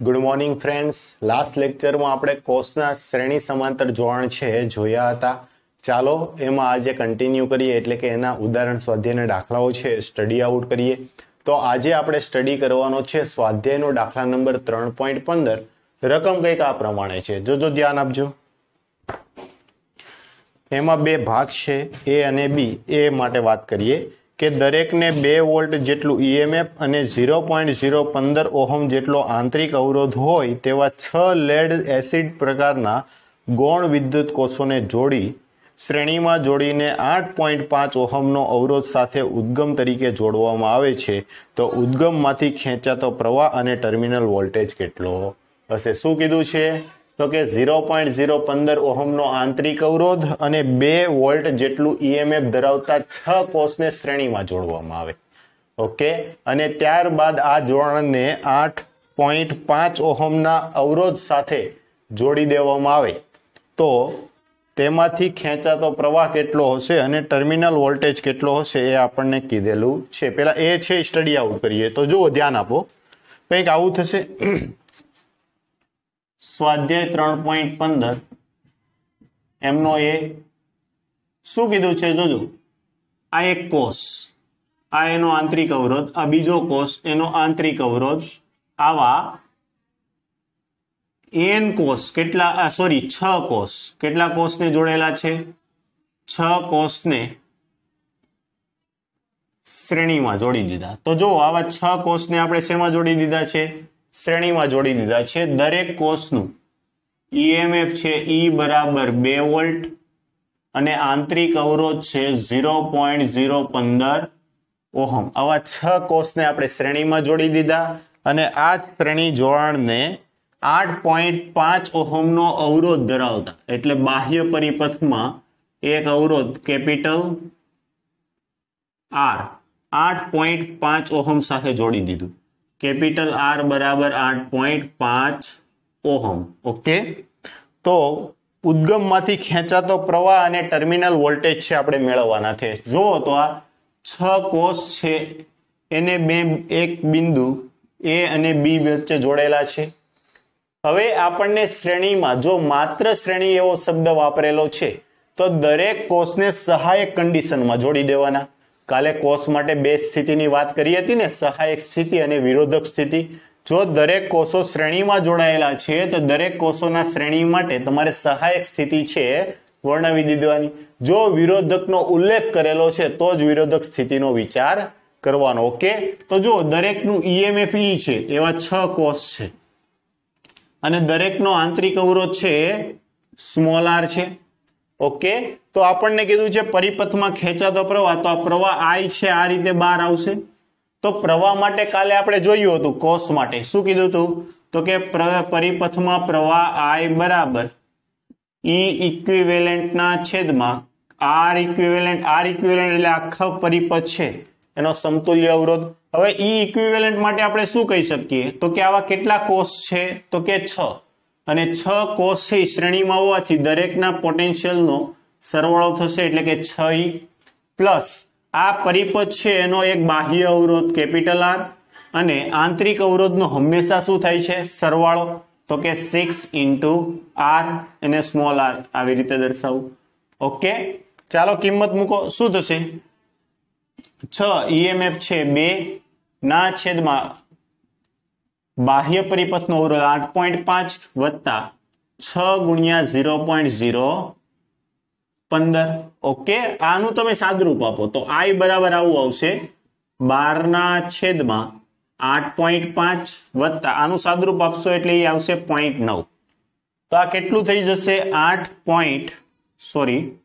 Good morning friends last લેક્ચરમાં આપણે કોષના શ્રેણી સમાંતર જોડાણ છે જોયા હતા. ચાલો, એમાં આજે કન્ટિન્યુ કરીએ, એટલે કે એના ઉદાહરણ સ્વાધ્યાયના દાખલાઓ છે સ્ટડી આઉટ કરીએ. તો આજે આપણે સ્ટડી કરવાનો છે સ્વાધ્યાયનો દાખલા નંબર ત્રણ પોઈન્ટ પંદર. રકમ કંઈક આ પ્રમાણે છે. જોજો ધ્યાન આપજો. એમાં બે ભાગ છે, એ અને બી, એ માટે વાત કરીએ કે દરેકને બે વોલ્ટ જેટલું ઈએમએફ અને ઝીરો પોઈન્ટ ઝીરો પંદર ઓહમ જેટલો આંતરિક અવરોધ હોય તેવા છ લેડ એસિડ પ્રકારના ગૌણ વિદ્યુત કોષોને જોડી, શ્રેણીમાં જોડીને આઠ પોઈન્ટ પાંચ ઓહમનો અવરોધ સાથે ઉદ્ગમ તરીકે જોડવામાં આવે છે, તો ઉદ્ગમમાંથી ખેંચાતો પ્રવાહ અને ટર્મિનલ વોલ્ટેજ કેટલો હશે? શું કીધું છે? તો કે ઝીરો પોઈન્ટ ઝીરો પંદર ઓહમનો આંતરિક અવરોધ અને બે વોલ્ટ જેટલું ઈએમએફ ધરાવતા છ કોષને શ્રેણીમાં જોડવામાં આવે. ઓકે? અને ત્યારબાદ આ જોડાણને આઠ પોઈન્ટ પાંચ ઓહમના અવરોધ સાથે જોડી દેવામાં આવે. તો તેમાંથી ખેંચાતો પ્રવાહ કેટલો હશે અને ટર્મિનલ વોલ્ટેજ કેટલો હશે એ આપણને કીધેલું છે. પેલા એ છે, સ્ટડી આઉટ કરીએ. તો જુઓ, ધ્યાન આપો. કંઈક આવું થશે. સ્વાધ્યાય ત્રણ પોઈન્ટ પંદર. એમનો એ શું કીધું છે જોજો? આ એક કોષ. આ એનો આંતરિક અવરોધ, આ બીજો કોષ, એનો આંતરિક અવરોધ. આવા એન કોષ, કેટલા સોરી છ કોષ. કેટલા કોષને જોડેલા છે? છ કોષને શ્રેણીમાં જોડી દીધા. તો જો આવા છ કોષને આપણે શેમાં જોડી દીધા છે? શ્રેણીમાં જોડી દીધા છે. દરેક કોષનું ઈએમએફ છે ઈ બરાબર બે વોલ્ટ અને આંતરિક અવરોધ છે ઝીરો પોઈન્ટ ઝીરો પંદર ઓહમ. આવા છ કોષને આપણે શ્રેણીમાં જોડી દીધા અને આ જ શ્રેણી જોડાણને આઠ પોઈન્ટ પાંચ ઓહમનો અવરોધ ધરાવતા. એટલે બાહ્ય પરિપથમાં એક અવરોધ કેપિટલ આર આઠ પોઈન્ટ પાંચ ઓહમ સાથે જોડી દીધું. કેપિટલ આર બરાબર આઠ પોઈન્ટ પાંચ ઓહમ. ઓકે? તો ઉદ્ગમમાંથી ખેંચાતો પ્રવાહ અને ટર્મિનલ વોલ્ટેજ છે આપણે મેળવવાના છે. જુઓ તો આ છ કોષ છે. એને બે, એક બિંદુ, એ અને બી વચ્ચે જોડેલા છે. હવે આપણને શ્રેણીમાં જો માત્ર શ્રેણી એવો શબ્દ વાપરેલો છે, તો દરેક કોષને સહાયક કન્ડિશનમાં જોડી દેવાના. કાલે કોષ માટે બે સ્થિતિની વાત કરી હતી ને, સહાયક સ્થિતિ અને વિરોધક સ્થિતિ. જો દરેક કોષો શ્રેણીમાં જોડાયેલા છે, તો દરેક કોષોના શ્રેણી માટે તમારે સહાયક સ્થિતિ છે વર્ણવી દીધવાની. જો વિરોધકનો ઉલ્લેખ કરેલો છે, તો જ વિરોધક સ્થિતિનો વિચાર કરવાનો. ઓકે? તો જો દરેકનું ઈએમએફ ઈ છે, એવા છ કોષ છે. અને દરેકનો આંતરિક અવરોધ છે, સ્મોલ આર છે. ઓકે? તો આપણને કીધું છે પરિપથમાં ખેંચાતો પ્રવાહ, તો આ પ્રવાહ આઈ છે, આ રીતે બહાર આવશે. તો પ્રવાહ માટે કાલે આપણે જોયું હતું કોષ માટે. શું કીધું હતું તો કે પરિપથમાં પ્રવાહ આઈ બરાબર. ઈ ઇક્વિવેલેન્ટના છેદમાં આર ઇક્વિવેલેન્ટ આર ઇક્વિવેલેન્ટ એટલે આખા પરિપથ છે. એનો સમતુલ્ય અવરોધ. હવે ઈ ઇક્વિવેલેન્ટ માટે આપણે શું કહી શકીએ? તો કે આવા કેટલા કોષ છે? તો કે છ. અને છ કોષ શ્રેણીમાં હોવાથી દરેકના પોટેન્શિયલનો સરવાળો થશે એટલે કે છ પ્લસ આ પરિપથ છે એનો એક બાહ્ય અવરોધ કેપિટલ આર અને આંતરિક અવરોધનો હંમેશા શું થાય છે? સરવાળો. તો કે સિક્સ ઇન્ટુ આર અને સ્મોલ આર આવી રીતે દર્શાવું. ઓકે? ચાલો કિંમત મૂકો. શું થશે? છ ઈએમએફ છે બે. ના છેદમાં બાહ્ય પરિપથનો અવરોધ આઠ પોઈન્ટ પાંચ વત્તા છ ગુણ્યા ઝીરો પોઈન્ટ ઝીરો પંદર. ઓકે, આનું તમે સાદરૂપ આપો. તો આઈ બરાબર આવું આવશે બારના છેદમાં આઠ પોઈન્ટ પાંચ વત્તા. આનું સાદરૂપ આપશો એટલે એ આવશે પોઈન્ટ નવ. તો આ કેટલું થઈ જશે? આઠ point, sorry,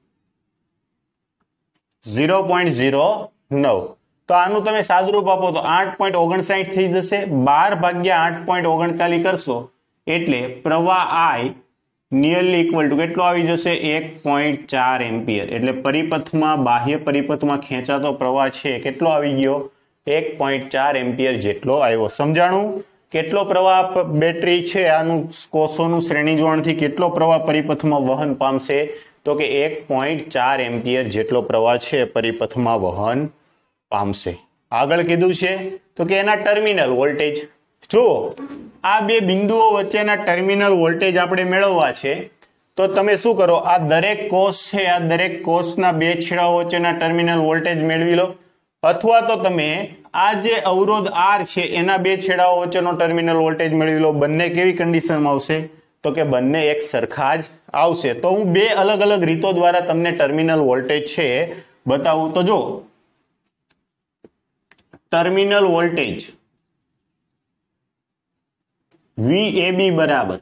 zero point zero નવ. તો આનું તમે સાદરૂપ આપો તો આઠ પોઈન્ટ ઓગણસાઠ થઈ જશે. બાર ભાગ્યા આઠ પોઈન્ટ ઓગણચાલીસ કરશો એટલે પ્રવાહ આઈ નિયરલી ઇક્વલ ટુ કેટલો આવી જશે? એક પોઈન્ટ ચાર એમ્પિયર. એટલે પરિપથમાં, બાહ્ય પરિપથમાં ખેંચાતો પ્રવાહ છે કેટલો આવી ગયો? એક પોઈન્ટ ચાર એમ્પિયર જેટલો આવ્યો. સમજાણું? કેટલો પ્રવાહ બેટરી છે? આનું કોષોનું શ્રેણી જોડણથી કેટલો પ્રવાહ પરિપથમાં વહન પામશે? તો કે એક પોઈન્ટ ચાર એમ્પિયર જેટલો પ્રવાહ છે પરિપથમાં વહન પામશે. આગળ કીધું છે તો કે એના ટર્મિનલ વોલ્ટેજ. જુઓ, આ બે બિંદુઓ વચ્ચેના ટર્મિનલ વોલ્ટેજ આપણે મેળવવા છે. તો તમે શું કરો? આ દરેક કોષ છે, આ દરેક કોષના બે છેડાઓ વચ્ચેના ટર્મિનલ વોલ્ટેજ મેળવી લો. અથવા તો તમે આ જે અવરોધ આર છે, એના બે છેડાઓ વચ્ચેનો ટર્મિનલ વોલ્ટેજ મેળવી લો. બંને કેવી કન્ડિશનમાં આવશે? તો કે બંને એક સરખા જ આવશે. તો હું બે અલગ અલગ રીતો દ્વારા તમને ટર્મિનલ વોલ્ટેજ છે બતાવું. તો જો ટર્મિનલ વોલ્ટેજ વીએબી બરાબર.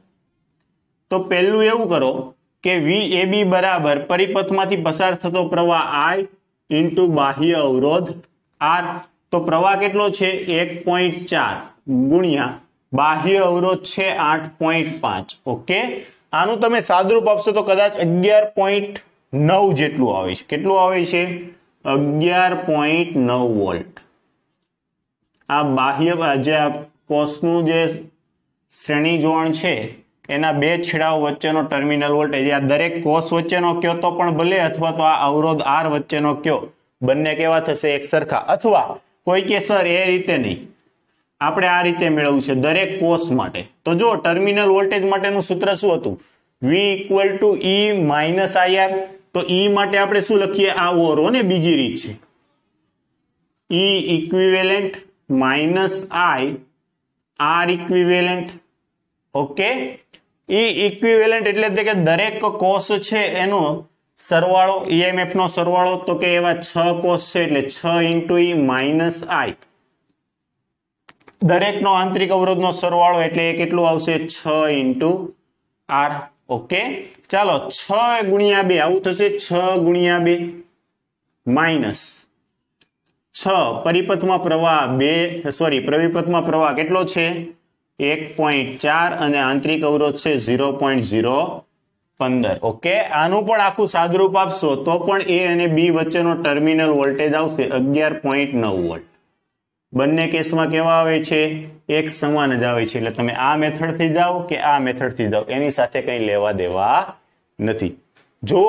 તો પહેલું એવું કરો કે વીએબી બરાબર પરિપથમાંથી પસાર થતો પ્રવાહ આઈ ઇન્ટુ બાહ્ય અવરોધ આર. તો પ્રવાહ કેટલો છે? એક પોઈન્ટ ચાર ગુણ્યા બાહ્ય અવરોધ છે આઠ પોઈન્ટ પાંચ. ઓકે? આનું તમે સાદરૂપ આપશો તો કદાચ અગિયાર પોઈન્ટ નવ જેટલું આવે છે. કેટલું આવે છે? અગિયાર પોઈન્ટ નવ વોલ્ટ. આ બાહ્ય જે કોષનું જે શ્રેણી જોણ છે, એના બે છેડાઓ વચ્ચેનો ટર્મિનલ વોલ્ટેજ. આ દરેક કોષ વચ્ચેનો કયો તો પણ ભલે, અથવા તો આ અવરોધ આર વચ્ચેનો કયો. બંને કેવા થશે? એક સરખા. અથવા કોઈ કે, સર, એ રીતે નહીં. આપણે આ રીતે મેળવવું છે દરેક કોષ માટે. તો જો ટર્મિનલ વોલ્ટેજ માટેનું સૂત્ર શું હતું? V equal to E minus IR તો ઈ માટે આપણે શું લખીએ? આ ઓરો ને બીજી રીત છે. E equivalent minus I R equivalent okay E equivalent એટલે કે દરેક કોષ છે એનો સરવાળો ઈએમએફ નો સરવાળો, તો કે એવા છ કોષ છે એટલે છ ઇન્ટુ ઈ માઇનસ આઈ દરેકનો આંતરિક અવરોધનો સરવાળો એટલે એ કેટલું આવશે? છ ઇન્ટુ આર ઓકે ચાલો, છ ગુણ્યા બે, આવું થશે? છ ગુણ્યા બે માઇનસ છ, પરિપથમાં પ્રવાહ બે સોરી પ્રવિપથમાં પ્રવાહ કેટલો છે? એક પોઈન્ટ ચાર અને આંતરિક અવરોધ છે ઝીરો પોઈન્ટ ઝીરો પંદર. ઓકે? આનું પણ આખું સાદરૂપ આપશો તો પણ એ અને બી વચ્ચેનો ટર્મિનલ વોલ્ટેજ આવશે અગિયાર પોઈન્ટ નવ વોલ્ટ. બંને કેસમાં કેવા આવે છે? એક સમાન જ આવે છે. એટલે તમે આ મેથડથી જાઓ કે આ મેથડથી જાઓ. એની સાથે કંઈ લેવા દેવા નથી. જો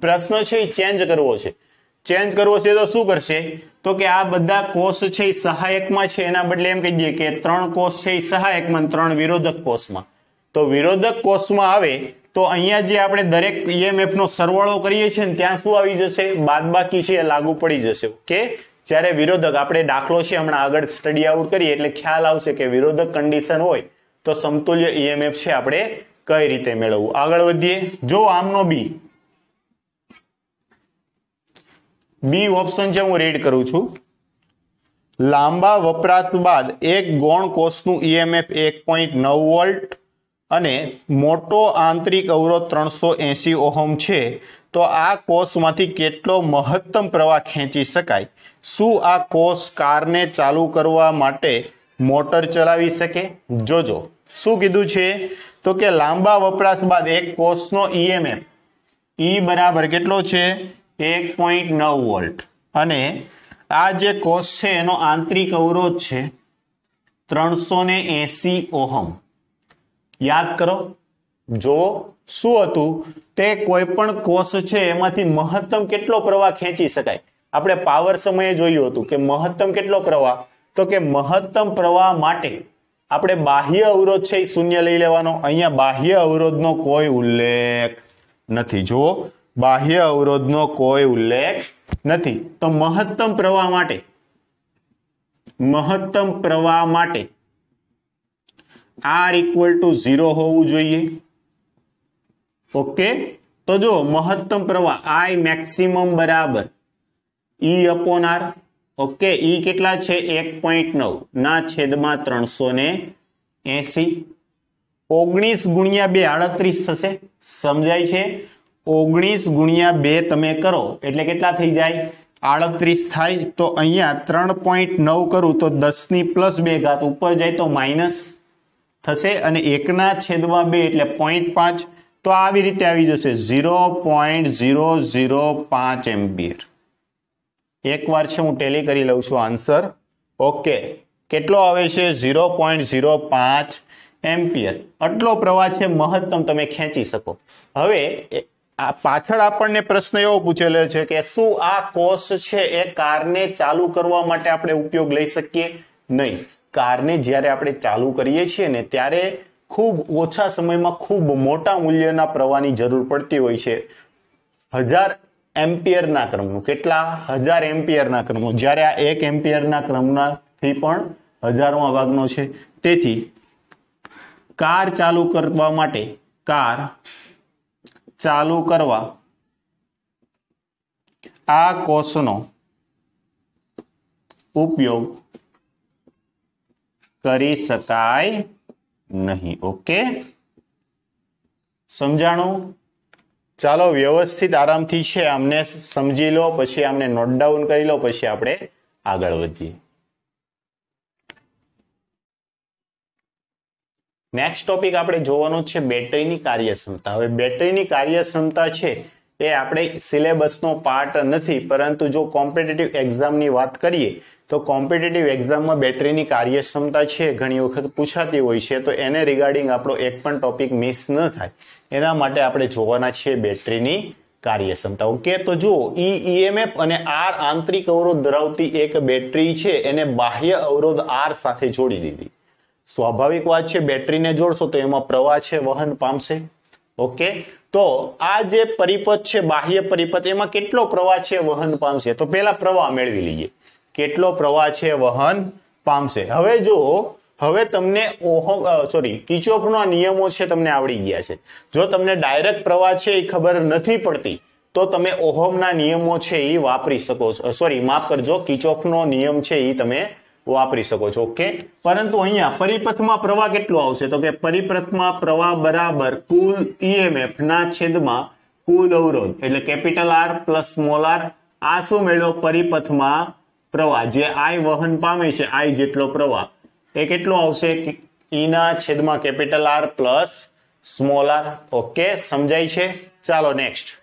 પ્રશ્ન છે એ ચેન્જ કરવો છે. ચેન્જ કરવો છે તો શું કરશે? તો કે આ બધા કોષ છે એ સહાયકમાં છે. એના બદલે એમ કહી દઈએ કે ત્રણ કોષ છે એ સહાયકમાં ત્રણ વિરોધક કોષમાં. તો વિરોધક કોષમાં આવે તો અહીંયા જે આપણે દરેક ઈએમએફ નો સરવાળો કરીએ છીએ ને ત્યાં શું આવી જશે? બાદબાકી છે એ લાગુ પડી જશે. ઓકે? જ્યારે વિરોધક, આપણે દાખલો છે હમણાં આગળ સ્ટડી આઉટ કરીએ એટલે ખ્યાલ આવશે કે વિરોધક કન્ડિશન હોય તો સમતુલ્ય ઈએમએફ છે આપણે કઈ રીતે મેળવવું? આગળ વધીએ. જો આમનો બી બી ઓપ્શન છે, હું રીડ કરું છું. લાંબા વપરાશ બાદ એક ગૌણ કોષનું ઈએમએફ એક પોઈન્ટ નવ વોલ્ટ અને મોટો આંતરિક અવરોધ ત્રણસો એસી ઓહમ છે, તો આ કોષમાંથી કેટલો મહત્તમ પ્રવાહ ખેંચી શકાય? શું આ કોષ કારને ચાલુ કરવા માટે મોટર ચલાવી શકે? જોજો. શું કીધું છે? તો કે લાંબા વપરાશ બાદ એક કોષનો ઈએમએફ ઈ બરાબર કેટલો છે? એક પોઈન્ટ નવ વોલ્ટ અને આ જે કોષ છે, એનો આંતરિક અવરોધ છે ત્રણસો ને એસી ઓહમ. યાદ કરો, જો શું હતું, તે કોઈ પણ કોષ છે, એમાંથી મહત્તમ કેટલો પ્રવાહ ખેંચી શકાય? આપણે પાવર સમયે જોયું હતું કે મહત્તમ કેટલો પ્રવાહ? તો કે મહત્તમ પ્રવાહ માટે આપણે બાહ્ય અવરોધ છે એ શૂન્ય લઈ લેવાનો. અહીંયા બાહ્ય અવરોધનો કોઈ ઉલ્લેખ નથી. જો બાહ્ય અવરોધનો કોઈ ઉલ્લેખ નથી. તો મહત્તમ પ્રવાહ માટે, મહત્તમ પ્રવાહ માટે આર ઇક્વલ ટુ ઝીરો હોવું જોઈએ. ઓકે તો જો મહત્તમ પ્રવાહ આઈ મેક્સિમમ બરાબર E upon R okay E કેટલા છે? એક પોઈન્ટ નવ. ના છેદમાં ત્રણસો ને એસી. ઓગણીસ ગુણ્યા બે, આડત્રીસ થશે. સમજાય છે? ઓગણીસ ગુણ્યા બે તમે કરો, એટલે કેટલા થઈ જાય? આડત્રીસ થાય, તો અહીંયા ત્રણ પોઈન્ટ નવ કરું, તો દસની પ્લસ બે ઘાત ઉપર જાય તો માઇનસ થશે, અને એકના છેદમાં બે, એટલે પોઈન્ટ પાંચ. તો આવી રીતે આવી જશે, ઝીરો પોઈન્ટ ઝીરો ઝીરો પાંચ એમ્પિયર. એકવાર છે, હું ટેલી કરી લઉં છું આન્સર. ઓકે, કેટલો આવે છે? ઝીરો પોઈન્ટ ઝીરો પાંચ એમ્પિયર. આટલો પ્રવાહ છે, મહત્તમ તમે ખેંચી શકો. હવે આ પાછળ આપણને પ્રશ્ન એવો પૂછેલો છે કે શું આ કોષ છે એ કારને ચાલુ કરવા માટે આપણે ઉપયોગ લઈ શકીએ? નહીં. કારને જ્યારે આપણે ચાલુ કરીએ છીએ ને, ત્યારે ખૂબ ઓછા સમયમાં ખૂબ મોટા મૂલ્યના પ્રવાહની જરૂર પડતી હોય છે. હજાર એમ્પિયરના ક્રમનું. કેટલા? હજાર એમ્પિયરના ક્રમનું. જ્યારે આ એક એમ્પિયરના ક્રમનાથી પણ હજારોમાં ભાગનો છે. તેથી, કાર ચાલુ કરવા માટે કાર ચાલુ કરવા. આ કોષનો ઉપયોગ કરી શકાય નહીં, ઓકે? સમજાણું? ચાલો, વ્યવસ્થિત આરામથી છે, આમને સમજી લો, પછી આમને નોટ ડાઉન કરી લો, પછી આપણે આગળ વધીએ. નેક્સ્ટ ટોપિક આપણે જોવાનો છે બેટરીની કાર્યક્ષમતા. હવે બેટરીની કાર્યક્ષમતા છે એ આપણે સિલેબસનો પાર્ટ નથી, પરંતુ જો કોમ્પિટેટિવ એક્ઝામની વાત કરીએ, તો કોમ્પિટેટિવ એક્ઝામમાં બેટરીની કાર્યક્ષમતા છે, ઘણી વખત પૂછાતી હોય છે, તો એને રિગાર્ડિંગ આપણો એક પણ ટોપિક મિસ ન થાય. એના માટે આપણે જોવાના છીએ બેટરીની કાર્યક્ષમતા. ઓકે, તો જુઓ ઈ ઈએમએફ અને આર આંતરિક અવરોધ ધરાવતી એક બેટરી છે, એને બાહ્ય અવરોધ આર સાથે જોડી દીધી. સ્વાભાવિક વાત છે, બેટરીને જોડશો તો એમાં પ્રવાહ છે, વહન પામશે. ઓકે? તો આ જે પરિપથ છે, બાહ્ય પરિપથ, એમાં કેટલો પ્રવાહ છે, વહન પામશે? તો પહેલા પ્રવાહ મેળવી લઈએ. કેટલો પ્રવાહ છે, વહન પામશે? હવે જો હવે તમને ઓહો સોરી કિચોફના નિયમો છે, તમને આવડી ગયા છે. જો તમને ડાયરેક્ટ પ્રવાહ છે, એ ખબર નથી પડતી, તો તમે ઓહોમના નિયમો છે, એ વાપરી શકો છો. સોરી માફ કરજો કિચોફનો નિયમ છે, એ તમે વાપરી શકો છો. ઓકે પરંતુ અહીંયા પરિપથમાં પ્રવાહ કેટલો આવશે? તો કે પરિપથમાં પ્રવાહ બરાબર કુલ ઈએમએફ ના છેદમાં કુલ અવરોધ. એટલે capital R plus small R આ શું મેળવ્યો પરિપથમાં પ્રવાહ. જે આઈ વહન પામે છે આઈ જેટલો પ્રવાહ. એ કેટલો આવશે? ઈના છેદમાં capital R plus small R okay સમજાય છે? ચાલો નેક્સ્ટ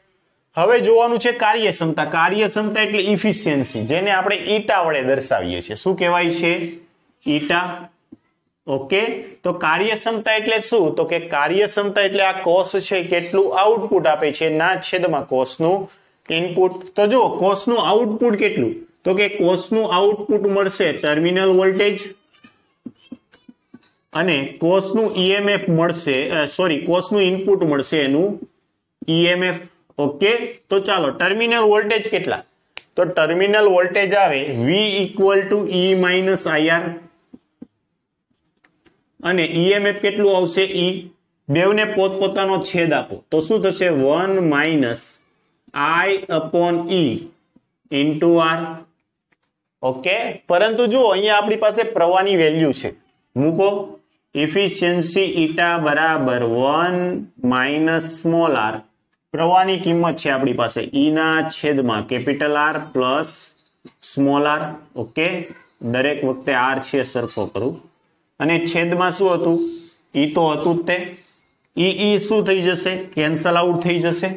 હવે જોવાનું છે કાર્યક્ષમતા. કાર્યક્ષમતા એટલે ઇફિશિયન્સી જેને આપણે ઈટા વડે દર્શાવીએ છીએ. શું કહેવાય છે? ઈટા. ઓકે? તો કાર્યક્ષમતા એટલે શું? તો કે કાર્યક્ષમતા એટલે આ કોષ છે કેટલું? આઉટપુટ આપે છે. ના છેદમાં કોષનું ઇનપુટ તો જો કોષનું આઉટપુટ કેટલું? તો કે કોષનું આઉટપુટ મળશે ટર્મિનલ વોલ્ટેજ અને કોષનું ઈએમએફ મળશે સોરી કોષનું ઇનપુટ મળશે એનું ઈએમએફ ઓકે? તો ચાલો, ટર્મિનલ વોલ્ટેજ કેટલા? તો ટર્મિનલ વોલ્ટેજ આવે V equal to E minus IR અને ઈએમએફ કેટલું આવશે? ઈ બેવને પોતપોતાનો છેદ આપો. તો શું થશે? One minus I upon E into R okay? પરંતુ જુઓ, અહીંયા આપણી પાસે પ્રવાહની વેલ્યુ છે. મૂકો. ઇફિશિયન્સી ઈટા બરાબર વન માઇનસ સ્મોલ આર પ્રવાહની કિંમત છે આપણી પાસે ઈ ના છેદમાં capital R plus small R okay દરેક વખતે આર છે સરખો કરું. અને છેદમાં શું હતું? ઈ તો હતું જ તે. ઈ ઈ શું થઈ જશે? કેન્સલ આઉટ થઈ જશે.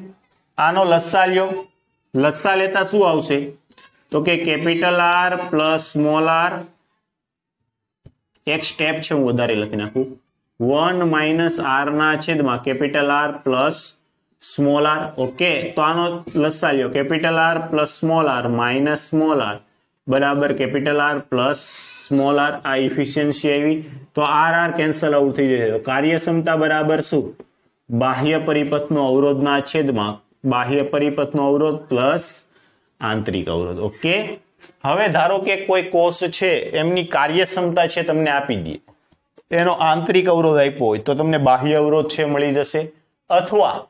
આનો લસ્સા લ્યો. લસ્સા લેતા શું આવશે? તો કે capital R plus small R એક સ્ટેપ છે, હું વધારે લખી નાખું. વન માઇનસ આર ના છેદમાં capital R plus small R okay તો આનો લસા લ્યો capital R plus small R minus small R બરાબર capital R plus small R આ ઇફિશિયન્સી આવી. તો આર આર કેન્સલ આઉટ થઈ જશે. તો કાર્યક્ષમતા બરાબર શું? બાહ્ય પરિપથનો અવરોધના છેદમાં બાહ્ય પરિપથનો અવરોધ પ્લસ આંતરિક અવરોધ ઓકે હવે ધારો કે કોઈ કોષ છે, એમની કાર્યક્ષમતા છે, તમને આપી દે એનો આંતરિક અવરોધ આપ્યો હોય તો તમને બાહ્ય અવરોધ છે, મળી જશે. અથવા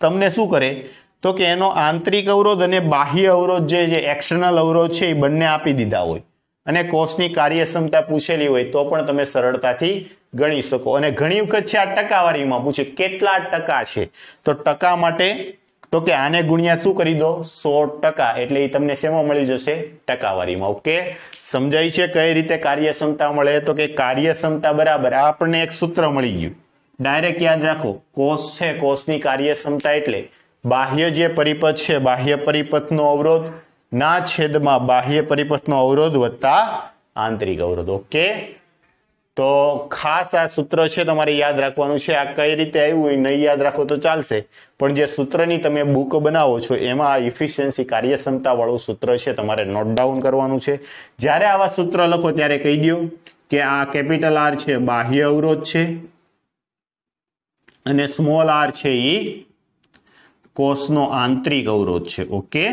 તમને શું કરે? તો કે એનો આંતરિક અવરોધ અને બાહ્ય અવરોધ જે જે એક્સટર્નલ અવરોધ છે, એ બંને આપી દીધા હોય. અને કોષની કાર્યક્ષમતા પૂછેલી હોય તો પણ તમે સરળતાથી ગણી શકો. અને ઘણી વખત છે આ ટકાવારીમાં પૂછે કેટલા ટકા છે? તો ટકા માટે, તો કે આને ગુણ્યા શું કરી દો? સો ટકા. એટલે એ તમને શેમાં મળી જશે? ટકાવારીમાં. ઓકે? સમજાય છે કઈ રીતે કાર્યક્ષમતા મળે? તો કે કાર્યક્ષમતા બરાબર. આપણને એક સૂત્ર મળી ગયું. ડાયરેક્ટ યાદ રાખો, કોષ છે, કોષની કાર્યક્ષમતા એટલે બાહ્ય જે પરિપથ છે, બાહ્ય પરિપથનો અવરોધ, ના છેદમાં બાહ્ય પરિપથનો અવરોધ વત્તા આંતરિક અવરોધ. ઓકે? તો ખાસ આ સૂત્ર છે તમારે યાદ રાખવાનું છે. આ કઈ રીતે આવ્યું એ નહીં યાદ રાખો તો ચાલશે. પણ જે સૂત્રની તમે બુક બનાવો છો, એમાં આ ઇફિશિયન્સી કાર્યક્ષમતા વાળું સૂત્ર છે, તમારે નોટ ડાઉન કરવાનું છે. જ્યારે આવા સૂત્ર લખો ત્યારે કહી દો કે આ કેપિટલ આર છે, બાહ્ય અવરોધ છે. અને સ્મોલ આર છે એ કોષનો આંતરિક અવરોધ છે, ઓકે?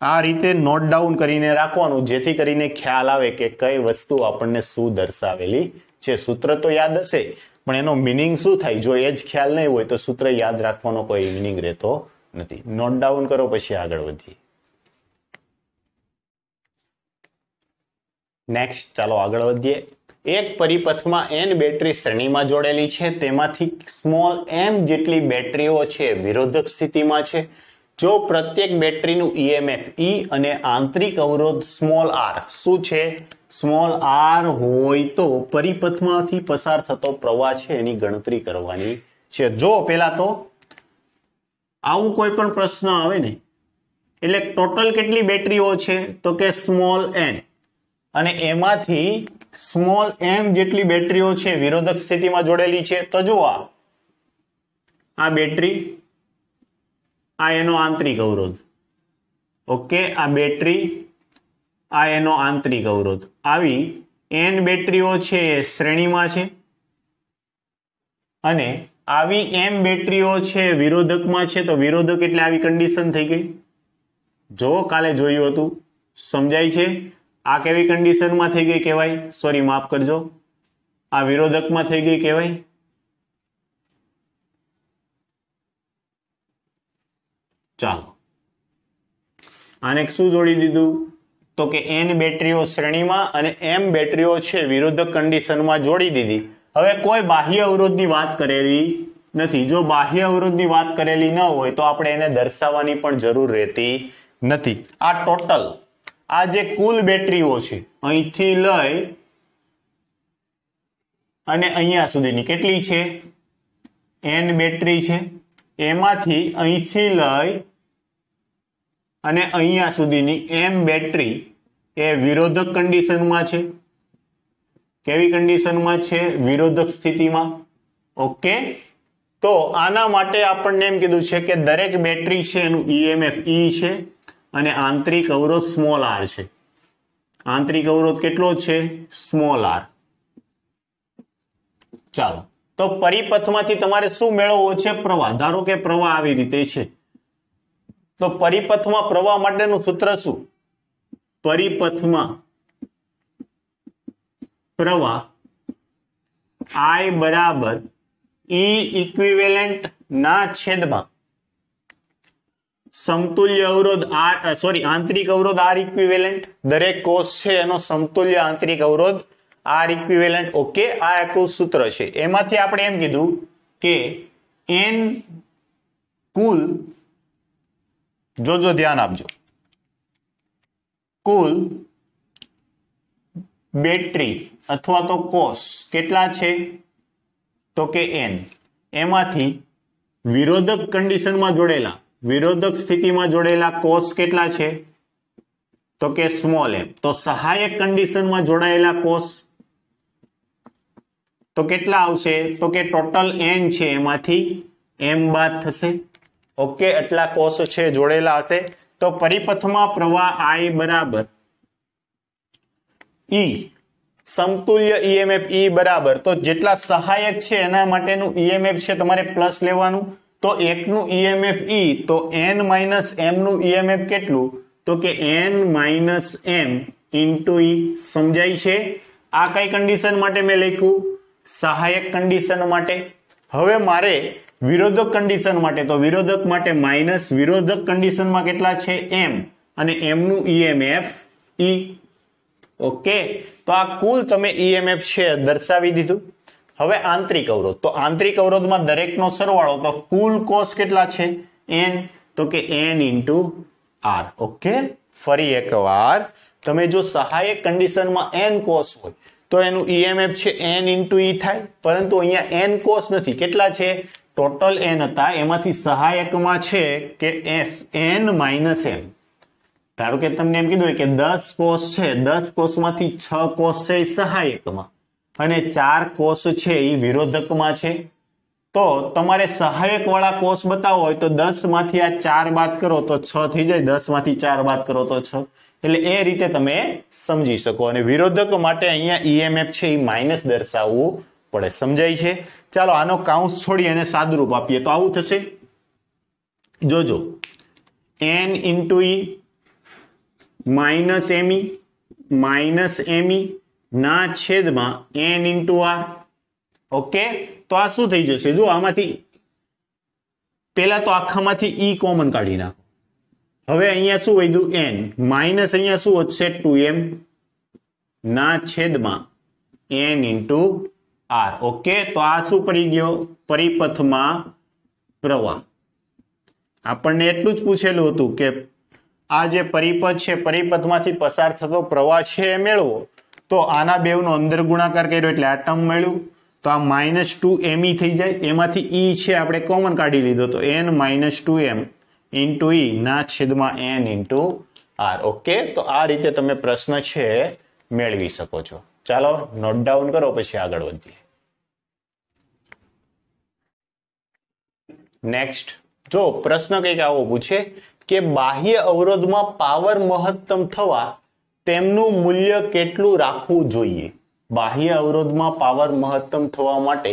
આ રીતે નોટ ડાઉન કરીને રાખવાનું, જેથી કરીને ખ્યાલ આવે કે કઈ વસ્તુ આપણને શું દર્શાવેલી છે. સૂત્ર તો યાદ હશે, પણ એનો મિનિંગ શું થાય? જો એ જ ખ્યાલ નહીં હોય તો સૂત્ર યાદ રાખવાનો કોઈ મિનિંગ રહેતો નથી. નોટ ડાઉન કરો, પછી આગળ વધીએ. નેક્સ્ટ ચાલો આગળ વધીએ. એક પરિપથમાં એન બેટરી શ્રેણીમાં જોડેલી છે. તેમાંથી સ્મોલ એમ જેટલી બેટરીઓ છે વિરોધક સ્થિતિમાં છે. જો પ્રત્યેક બેટરીનું ઈએમએફ ઈ અને આંતરિક અવરોધ સ્મોલ આર શું છે? સ્મોલ આર હોય તો પરિપથમાંથી પસાર થતો પ્રવાહ છે એની ગણતરી કરવાની છે. જો પેલા તો આવું કોઈ પણ પ્રશ્ન આવે ને, એટલે ટોટલ કેટલી બેટરીઓ છે? તો કે સ્મોલ એન અને એમાંથી સ્મોલ એમ જેટલી બેટરીઓ છે, વિરોધક સ્થિતિમાં જોડેલી છે, તો જુઓ આ. બેટરી, આ એનો આંતરિક અવરોધ. ઓકે, આ બેટરી, આ એનો આંતરિક અવરોધ. આવી એન બેટરીઓ છે શ્રેણીમાં છે. અને આવી એમ બેટરીઓ છે વિરોધકમાં છે, તો વિરોધક એટલે આવી કન્ડિશન થઈ ગઈ. જો કાલે જોયું હતું, સમજાય છે? આ કેવી કન્ડિશનમાં થઈ ગઈ કહેવાય? સોરી માફ કરજો. આ વિરોધકમાં થઈ ગઈ કહેવાય? ચાલો. આને શું જોડી દીધું? તો કે એન બેટરીઓ શ્રેણીમાં અને એમ બેટરીઓ છે વિરોધક કન્ડિશનમાં જોડી દીધી. હવે કોઈ બાહ્ય અવરોધની વાત કરેલી નથી. જો બાહ્ય અવરોધની વાત કરેલી ન હોય તો આપણે એને દર્શાવવાની પણ જરૂર રહેતી નથી. આ ટોટલ આ જે કુલ બેટરીઓ છે, અહીંથી લઈ અને અહીંયા સુધીની કેટલી છે? એન બેટરી છે. એમાંથી અહીંથી લઈ અને અહીંયા સુધીની એમ બેટરી એ વિરોધક કન્ડિશનમાં છે. કેવી કન્ડિશનમાં છે? વિરોધક સ્થિતિમાં. ઓકે તો આના માટે આપણને એમ કીધું છે કે દરેક બેટરી છે એનું ઈએમએફ ઈ છે. અને આંતરિક અવરોધ સ્મોલ આર છે. આંતરિક અવરોધ કેટલો છે? સ્મોલ આર ચાલો. તો પરિપથમાંથી તમારે શું મેળવવો છે? પ્રવાહ. ધારો કે પ્રવાહ આવી રીતે છે. તો પરિપથમાં પ્રવાહ માટેનું સૂત્ર શું? પરિપથમાં પ્રવાહ આઈ બરાબર ઈ ઇક્વિવેલેન્ટ ના છેદમાં સમતુલ્ય અવરોધ આર સોરી આંતરિક અવરોધ આર ઇક્વિવેલન્ટ દરેક કોષ છે એનો સમતુલ્ય આંતરિક અવરોધ આર ઇક્વિવેલન્ટ ઓકે આ આપણું સૂત્ર છે. એમાંથી આપણે એમ કીધું કે એન કુલ, જોજો ધ્યાન આપજો, કુલ બેટરી અથવા તો કોષ કેટલા છે? તો કે એન એમાંથી વિરોધક કન્ડિશનમાં જોડેલા વિરોધક સ્થિતિમાં જોડેલા કોષ કેટલા છે? તો કે સ્મોલ એમ. તો સહાયક કન્ડિશનમાં જોડાયેલા કોષ તો કેટલા આવશે? તો કે ટોટલ એન છે એમાંથી એમ બાદ થશે. ઓકે, એટલા કોષ છે, જોડેલા હશે. તો પરિપથમાં પ્રવાહ આઈ બરાબર ઈ સમતુલ્ય ઈએમએફ ઈ બરાબર. તો જેટલા સહાયક છે એના માટેનું ઈએમએફ છે તમારે પ્લસ લેવાનું. તો એકનું ઈએમએફ ઈ તો એન માઇનસ એમ નું ઈએમએફ કેટલું? તો કે N minus M into E સમજાય છે? આ કઈ કન્ડિશન માટે મેં લખ્યું? સહાયક કન્ડિશન માટે. હવે મારે વિરોધક કન્ડિશન માટે, તો વિરોધક માટે માઇનસ વિરોધક કન્ડિશનમાં કેટલા છે? એમ અને એમનું ઈએમએફ ઈ ઓકે તો આ કુલ તમે ઈએમએફ છે, દર્શાવી દીધું. હવે આંતરિક અવરોધ. તો આંતરિક અવરોધમાં દરેકનો સરવાળો, તો કુલ કોષ કેટલા છે? એન તો કે એન ઇન્ટુ આર ઓકે ફરી એકવાર. તમે જો સહાયક કન્ડિશનમાં એન કોષ હોય, તો એનું ઈએમએફ છે એન ઇન્ટુ ઈ થાય. પરંતુ અહીંયા એન કોષ નથી. કેટલા છે? ટોટલ એન હતા. એમાંથી સહાયકમાં છે કે એફ એન માઇનસ એમ ધારો કે તમને એમ કીધું કે દસ કોષ છે. દસ કોષમાંથી છ કોષ છે સહાયકમાં. અને ચાર કોષ છે એ વિરોધકમાં છે. તો તમારે સહાયક વાળા કોષ બતાવો હોય તો દસમાંથી આ ચાર બાદ કરો તો છ થઈ જાય. દસમાંથી ચાર બાદ કરો તો છ. એટલે એ રીતે તમે સમજી શકો. અને વિરોધક માટે અહીંયા ઈએમએફ છે એ માઇનસ દર્શાવવું પડે. સમજાય છે? ચાલો, આનો કાઉન્સ છોડી અને સાદુરૂપ આપીએ. તો આવું થશે. જોજો. N into E minus ME minus ME ના છેદમાં એન ઇન્ટુ આર ઓકે તો આ શું થઈ જશે? જો આમાંથી પેલા તો આખામાંથી ઈ કોમન કાઢી નાખો. હવે અહીંયા શું વધ્યું? એન માઇનસ અહીંયા શું વધશે? ટુ એમ ના છેદમાં એન ઇન્ટુ આર ઓકે તો આ શું પડી ગયો? પરિપથમાં પ્રવાહ. આપણને એટલું જ પૂછેલું હતું કે આ જે પરિપથ છે, પરિપથમાંથી પસાર થતો પ્રવાહ છે એ મેળવો. તો આના બેવનો અંદર ગુણાકાર કર્યો એટલે આ ટર્મ મળ્યું. તો આ માઇનસ ટુ એમ ઈ થઈ જાય. એમાંથી ઈ છે આપણે કોમન કાઢી લીધો. તો N minus two M into E ના છેદમાં એન ઇન્ટુ આર ઓકે તો આ રીતે તમે પ્રશ્ન છે મેળવી શકો છો. ચાલો નોટ ડાઉન કરો, પછી આગળ વધીએ. નેક્સ્ટ જો પ્રશ્ન કંઈક આવો પૂછે કે બાહ્ય અવરોધમાં પાવર મહત્તમ થવા તેમનું મૂલ્ય કેટલું રાખવું જોઈએ? બાહ્ય અવરોધમાં પાવર મહત્તમ થવા માટે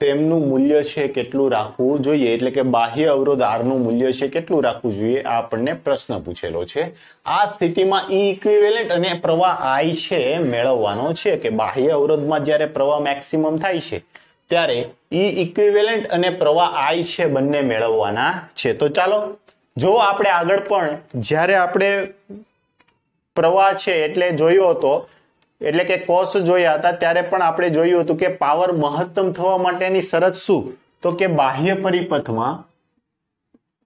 તેમનું મૂલ્ય છે કેટલું રાખવું જોઈએ? એટલે કે બાહ્ય અવરોધ આરનું મૂલ્ય છે કેટલું રાખવું જોઈએ? આ આપણને પ્રશ્ન પૂછેલો છે. આ સ્થિતિમાં ઈ ઇક્વિવેલન્ટ અને પ્રવાહ આઈ છે મેળવવાનો છે કે બાહ્ય અવરોધમાં જ્યારે પ્રવાહ મેક્સિમમ થાય છે, ત્યારે ઈ ઇક્વિવેલન્ટ અને પ્રવાહ આઈ છે બંને મેળવવાના છે. તો ચાલો જો આપણે આગળ પણ જ્યારે આપણે પ્રવાહ છે એટલે જોયો હતો. એટલે કે કોષ જોયા હતા, ત્યારે પણ આપણે જોયું હતું કે પાવર મહત્તમ થવા માટેની શરત શું? તો કે બાહ્ય પરિપથમાં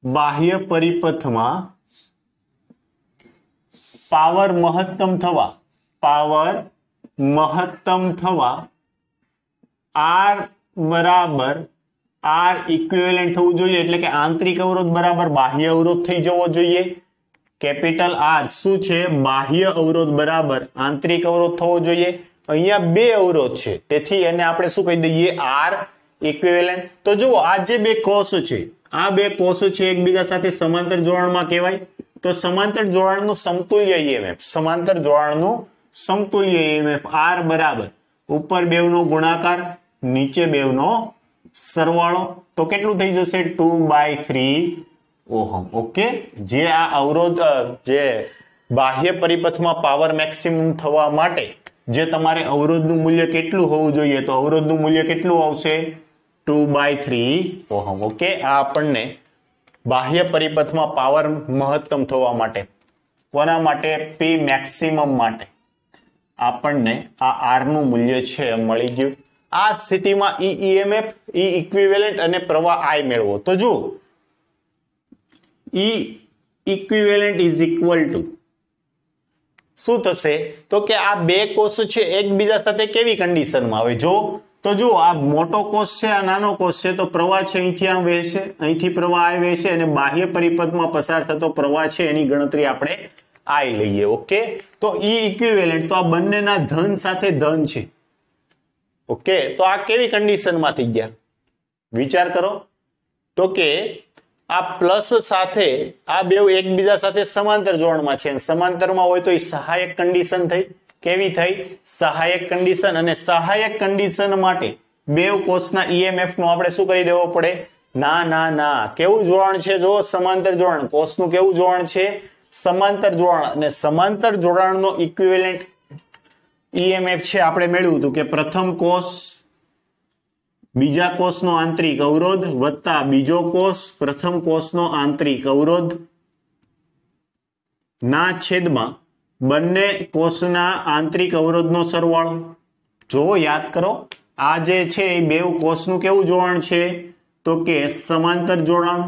બાહ્ય પરિપથમાં પાવર મહત્તમ થવા, પાવર મહત્તમ થવા, આર બરાબર, આર ઇક્વેલેન્ટ થવું જોઈએ, એટલે કે આંતરિક અવરોધ બરાબર બાહ્ય અવરોધ થઈ જવો જોઈએ. કેપિટલ આર શું છે? બાહ્ય અવરોધ બરાબર આંતરિક અવરોધ થવો જોઈએ. અહીંયા બે અવરોધ છે. તેથી એને આપણે શું કહી દઈએ? આર ઇક્વિવેલન્ટ તો જુઓ, આ જે બે કોષ છે, આ બે કોષ છે એકબીજા સાથે સમાંતર જોડાણમાં કહેવાય. તો સમાંતર જોડાણનું સમતુલ્ય ઈએમએફ સમાંતર જોડાણનું સમતુલ્ય ઈએમએફ આર બરાબર. ઉપર બેવનો ગુણાકાર, નીચે બેવનો સરવાળો. તો કેટલું થઈ જશે? Two by three ohm, okay. જે આ અવરોધ જે બાહ્ય પરિપથમાં પાવર મેક્સિમમ થવા માટે જે તમારે અવરોધનું મૂલ્ય કેટલું હોવું જોઈએ, તો અવરોધનું મૂલ્ય કેટલું આવશે? Two by three ohm, okay. આ આપણને બાહ્ય પરિપથમાં પાવર મહત્તમ થવા માટે, કોના માટે? પી મેક્સિમમ માટે આપણને આ આરનું મૂલ્ય છે, મળી ગયું. આ સ્થિતિમાં ઈ ઈએમએફ ઈ ઇક્વિવેલન્ટ અને પ્રવાહ આઈ મેળવો. તો જુઓ E equivalent is equal to શું થશે? તો કે આ બે કોષ છે, એકબીજા સાથે કેવી કન્ડિશનમાં આવે? જો, તો જુઓ, આ મોટો કોષ છે, આ નાનો કોષ છે, તો પ્રવાહ છે, અહીંથી આમ વહેશે, અહીંથી પ્રવાહ આ વહેશે અને બાહ્ય પરિપથમાં પસાર થતો પ્રવાહ છે, એની ગણતરી આપણે આઈ લઈએ, ઓકે? તો ઈ ઇક્વિવેલન્ટ તો આ બંનેના ધન સાથે ધન છે. ઓકે? તો આ કેવી કન્ડિશનમાં થઈ ગયા? વિચાર કરો. તો કે આ પ્લસ સાથે આ બે એકબીજા સાથે સમાંતર જોડાણમાં છે. સમાંતરમાં હોય તો એ સહાયક કન્ડિશન થઈ. કેવી થઈ? સહાયક કન્ડિશન અને સહાયક કન્ડિશન માટે બે કોષના ઈએમએફ નો આપણે શું કરી દેવો પડે? ના ના ના. કેવું જોડાણ છે? જો સમાંતર જોડાણ. કોષનું કેવું જોડાણ છે? સમાંતર જોડાણ. અને સમાંતર જોડાણનો ઇક્વિવેલન્ટ ઈએમએફ છે આપણે મેળવ્યું હતું કે પ્રથમ કોષ બીજા કોષનો આંતરિક અવરોધ વત્તા બીજો કોષ, પ્રથમ કોષનો આંતરિક અવરોધ ના છેદમાં બંને કોષના આંતરિક અવરોધનો સરવાળો. જો યાદ કરો, આ જે છે એ બે કોષનું કેવું જોડાણ છે? તો કે સમાંતર જોડાણ.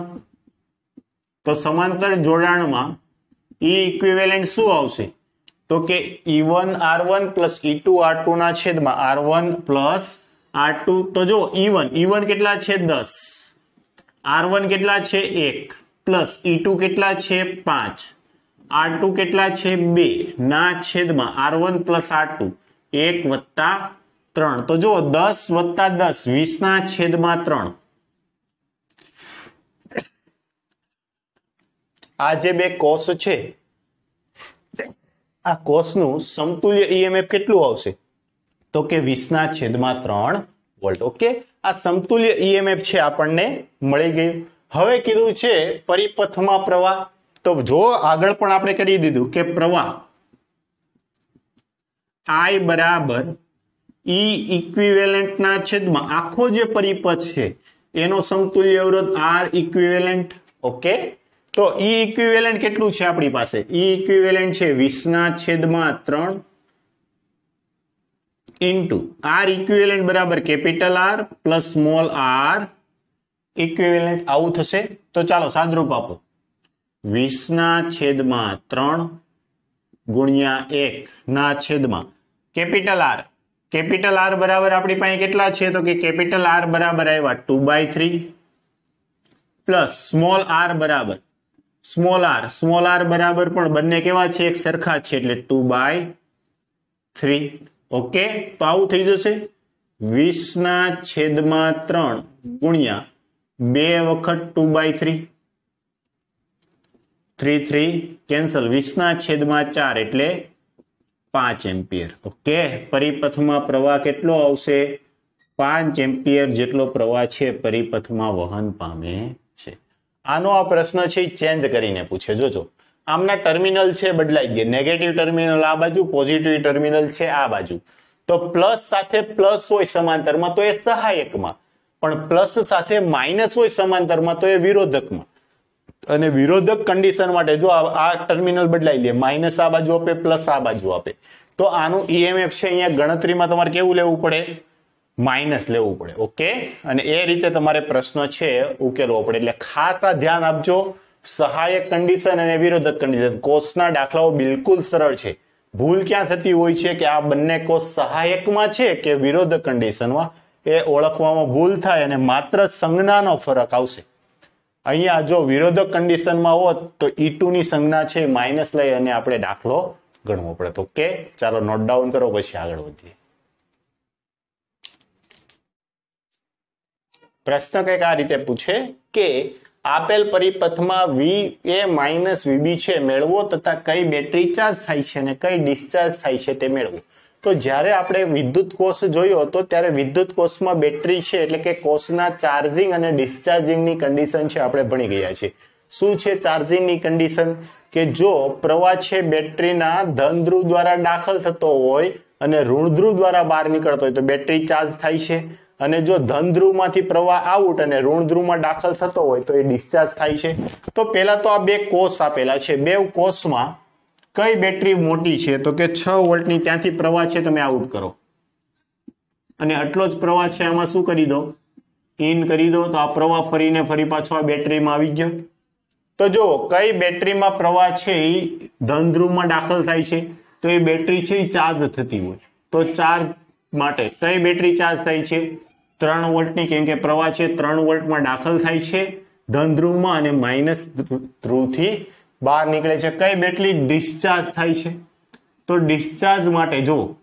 તો સમાંતર જોડાણમાં ઈ ઇક્વિવેલન્ટ શું આવશે? તો કે E one R one plus E two R two ના છેદમાં R one plus R two, તો જો ઈ વન ઈ વન કેટલા છે? દસ. આર વન કેટલા છે? એક. પ્લસ ઈ ટુ કેટલા છે? પાંચ. આર ટુ કેટલા છે? બે. ના છેદમાં R one plus R two, એક વત્તા ત્રણ. તો જુઓ દસ વત્તા દસ, વીસ ના છેદમાં ત્રણ. આ જે બે કોષ છે, આ કોષનું સમતુલ્ય ઈએમએફ કેટલું આવશે? તો કે વીસના છેદમાં ત્રણ વોલ્ટ. ઓકે? આ સમતુલ્ય ઈએમએફ છે આપણને મળી ગયું. હવે કીધું છે પરિપથમાં પ્રવાહ. તો જો આગળ પણ આપણે કરી દીધું કે પ્રવાહ આઈ બરાબર ઈ ઇક્વિવેલન્ટના છેદમાં આખો જે પરિપથ છે, એનો સમતુલ્ય અવરોધ આર ઇક્વિવેલન્ટ ઓકે? તો ઈ ઇક્વિવેલન્ટ કેટલું છે આપણી પાસે? ઈ ઇક્વિવેલન્ટ છે વીસના છેદમાં ત્રણ. ઇન્ટુ આર ઇક્વિવેલન્ટ બરાબર capital R plus small R equivalent આવું થશે. તો ચાલો સાદરૂપ આપો. વીસના છેદમાં ત્રણ ગુણ્યા એક ના છેદમાં કેપિટલ આર કેપિટલ આર બરાબર આપણી પાસે કેટલા છે? તો કે કેપિટલ આર બરાબર આવ્યા two by three plus small R બરાબર. સ્મોલ આર સ્મોલ આર બરાબર પણ બંને કેવા છે? એક સરખા છે એટલે ટુ બાય થ્રી ઓકે, તો આવું થઈ જશે. વીસના છેદમાં ત્રણ ગુણ્યા બે વખત two by three. Three three, cancel. વીસના છેદમાં ચાર એટલે પાંચ એમ્પિયર. ઓકે, પરિપથમાં પ્રવાહ કેટલો આવશે? પાંચ એમ્પિયર જેટલો પ્રવાહ છે, પરિપથમાં વહન પામે છે. આનો આ પ્રશ્ન છે ચેન્જ કરીને પૂછે. જોજો. આમના ટર્મિનલ છે, બદલાઈ ગયા. નેગેટિવ ટર્મિનલ આ બાજુ પોઝિટિવ ટર્મિનલ છે, આ બાજુ. તો પ્લસ સાથે પ્લસ હોય સમાંતરમાં, તો એ સહાયકમાં. પણ પ્લસ સાથે માઇનસ હોય સમાંતરમાં, તો એ વિરોધકમાં. અને વિરોધક કન્ડિશન માટે જો આ ટર્મિનલ બદલાઈ દે માઇનસ આ બાજુ આપે પ્લસ આ બાજુ આપે. તો આનું ઈએમએફ છે અહીંયા ગણતરીમાં તમારે કેવું લેવું પડે? માઇનસ લેવું પડે ઓકે અને એ રીતે તમારે પ્રશ્ન છે, ઉકેલવો પડે. એટલે ખાસ આ ધ્યાન આપજો. સહાયક કન્ડિશન અને વિરોધક કન્ડિશન કોષના દાખલાઓ બિલકુલ સરળ છે. ભૂલ ક્યાં થતી હોય છે કે આ બંને કોષ સહાયકમાં છે કે વિરોધક કન્ડિશનમાં એ ઓળખવામાં ભૂલ થાય અને માત્ર સંજ્ઞાનો ફરક આવશે. અહીંયા જો વિરોધક કન્ડિશનમાં હોત તો ઈ ની સંજ્ઞા છે, માઇનસ લઈ અને આપણે દાખલો ગણવો પડે. તો ઓકે? ચાલો નોટ ડાઉન કરો, પછી આગળ વધીએ. પ્રશ્ન કંઈક આ રીતે પૂછે કે આપેલ પરિપથમાં વી એ માઇનસ વીબી છે, મેળવો તથા કઈ બેટરી ચાર્જ થાય છે અને કઈ ડિસ્ચાર્જ થાય છે તે મેળવો. તો જ્યારે આપણે વિદ્યુત કોષ જોયો હતો ત્યારે વિદ્યુત કોષમાં બેટરી છે એટલે કે કોષના ચાર્જિંગ અને ડિસ્ચાર્જિંગની કન્ડિશન છે આપણે ભણી ગયા છીએ. શું છે ચાર્જિંગની કન્ડિશન કે જો પ્રવાહ છે બેટરીના ધન ધ્રુવ દ્વારા દાખલ થતો હોય અને ઋણ ધ્રુવ દ્વારા બહાર નીકળતો હોય, તો બેટરી ચાર્જ થાય છે. અને જો ધન ધ્રુવમાંથી પ્રવાહ આઉટ અને ઋણ ધ્રુવમાં દાખલ થતો હોય તો એ ડિસ્ચાર્જ થાય છે. તો પહેલા તો આ બે કોષ આપેલા છે. બે કોષમાં કઈ બેટરી મોટી છે? તો કે છ વોલ્ટની ત્યાંથી પ્રવાહ છે તમે આઉટ કરો. અને આટલો જ પ્રવાહ છે આમાં શું કરી દો? ઇન કરી દો. તો આ પ્રવાહ ફરીને ફરી પાછો આ બેટરીમાં આવી ગયો. તો જો કઈ બેટરીમાં પ્રવાહ છે એ ધન ધ્રુવમાં દાખલ થાય છે? તો એ બેટરી છે એ ચાર્જ થતી હોય. તો ચાર્જ માટે કઈ બેટરી ચાર્જ થાય છે? ત્રણ વોલ્ટની, કેમ કે પ્રવાહ છે, ત્રણ વોલ્ટમાં દાખલ થાય છે ધન ધ્રુવમાં અને માઇનસ ધ્રુવથી બહાર નીકળે છે. કઈ બેટરી ડિસ્ચાર્જ થાય છે? તો ડિસ્ચાર્જ માટે જો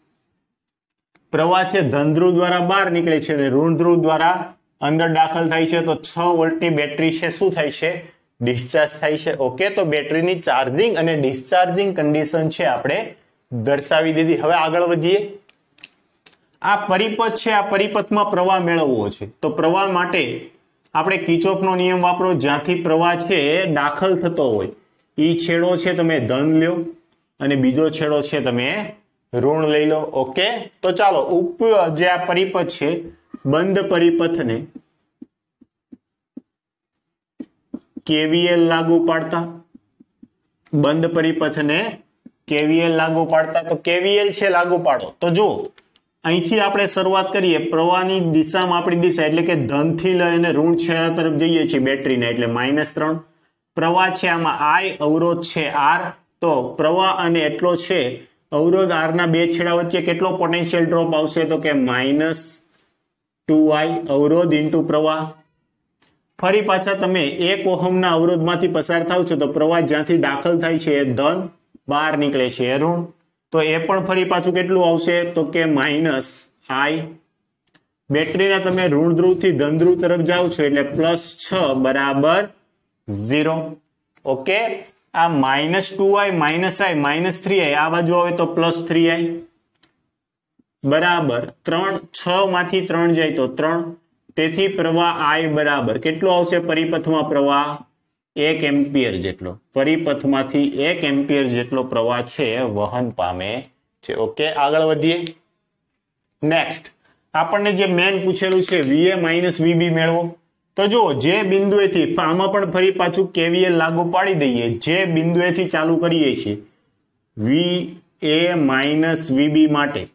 પ્રવાહ છે ધન ધ્રુવ દ્વારા બહાર નીકળે છે અને ઋણ ધ્રુવ દ્વારા અંદર દાખલ થાય છે, તો છ વોલ્ટની બેટરી છે. શું થાય છે? ડિસ્ચાર્જ થાય છે. ઓકે, તો બેટરીની ચાર્જિંગ અને ડિસ્ચાર્જિંગ કન્ડિશન છે આપણે દર્શાવી દીધી. હવે આગળ વધીએ. આ પરિપથ છે, આ પરિપથમાં પ્રવાહ મેળવવો છે. તો પ્રવાહ માટે આપણે કિચોપનો નિયમ વાપરો, જ્યાંથી પ્રવાહ છે, દાખલ થતો હોય. એ છેડો છે, તમે ધન લ્યો અને બીજો છેડો છે, તમે ઋણ લઈ લો. ઓકે? તો ચાલો, ઉપ જે આ પરિપથ છે, બંધ પરિપથને કેવીએલ લાગુ પાડતા? બંધ પરિપથને કેવીએલ લાગુ પાડતા? તો કેવીએલ છે, લાગુ પાડો. તો જો અહીંથી આપણે શરૂઆત કરીએ. પ્રવાહની દિશામાં આપણી દિશા એટલે કે ધનથી લઈને ઋણ છેડા તરફ જઈએ છીએ બેટરીને, એટલે માઇનસ ત્રણ. પ્રવાહ છે આમાં આઈ, અવરોધ છે આર. તો પ્રવાહ અને એટલો છે, અવરોધ આરના બે છેડા વચ્ચે કેટલો પોટેન્શિયલ ડ્રોપ આવશે? તો કે માઇનસ ટુ આઈ, અવરોધ ઇન્ટુ પ્રવાહ. ફરી પાછા તમે એક ઓહમના અવરોધમાંથી પસાર થાવ છો, તો પ્રવાહ જ્યાંથી દાખલ થાય છે એ ધન, બહાર નીકળે છે એ ઋણ. તો એ પણ ફરી પાછું કેટલું આવશે? તો કે માઇનસ આઈ બેટરીના તમે ઋણ ધ્રુવથી ધન ધ્રુવ તરફ જાઓ છો, એટલે પ્લસ છ બરાબર ઝીરો. ઓકે? આ minus two I, minus I, minus three I. આ બાજુ આવે તો પ્લસ થ્રી આઈ. બરાબર. ત્રણ, છ માંથી ત્રણ જાય તો ત્રણ. તેથી પ્રવાહ આઈ બરાબર. કેટલો આવશે? પરિપથમાં પ્રવાહ એક એમ્પિયર જેટલો. પરિપથમાંથી એક એમ્પિયર જેટલો પ્રવાહ છે, વહન પામે છે. ઓકે આગળ વધીએ. નેક્સ્ટ આપણને જે મેન પૂછેલું છે વીએ માઇનસ વીબી મેળવો. તો જો જે બિંદુએથી આમાં પણ ફરી પાછું કેવીએલ લાગુ પાડી દઈએ. જે બિંદુએથી ચાલુ કરીએ છીએ વી એ માઇનસ વીબી માટે.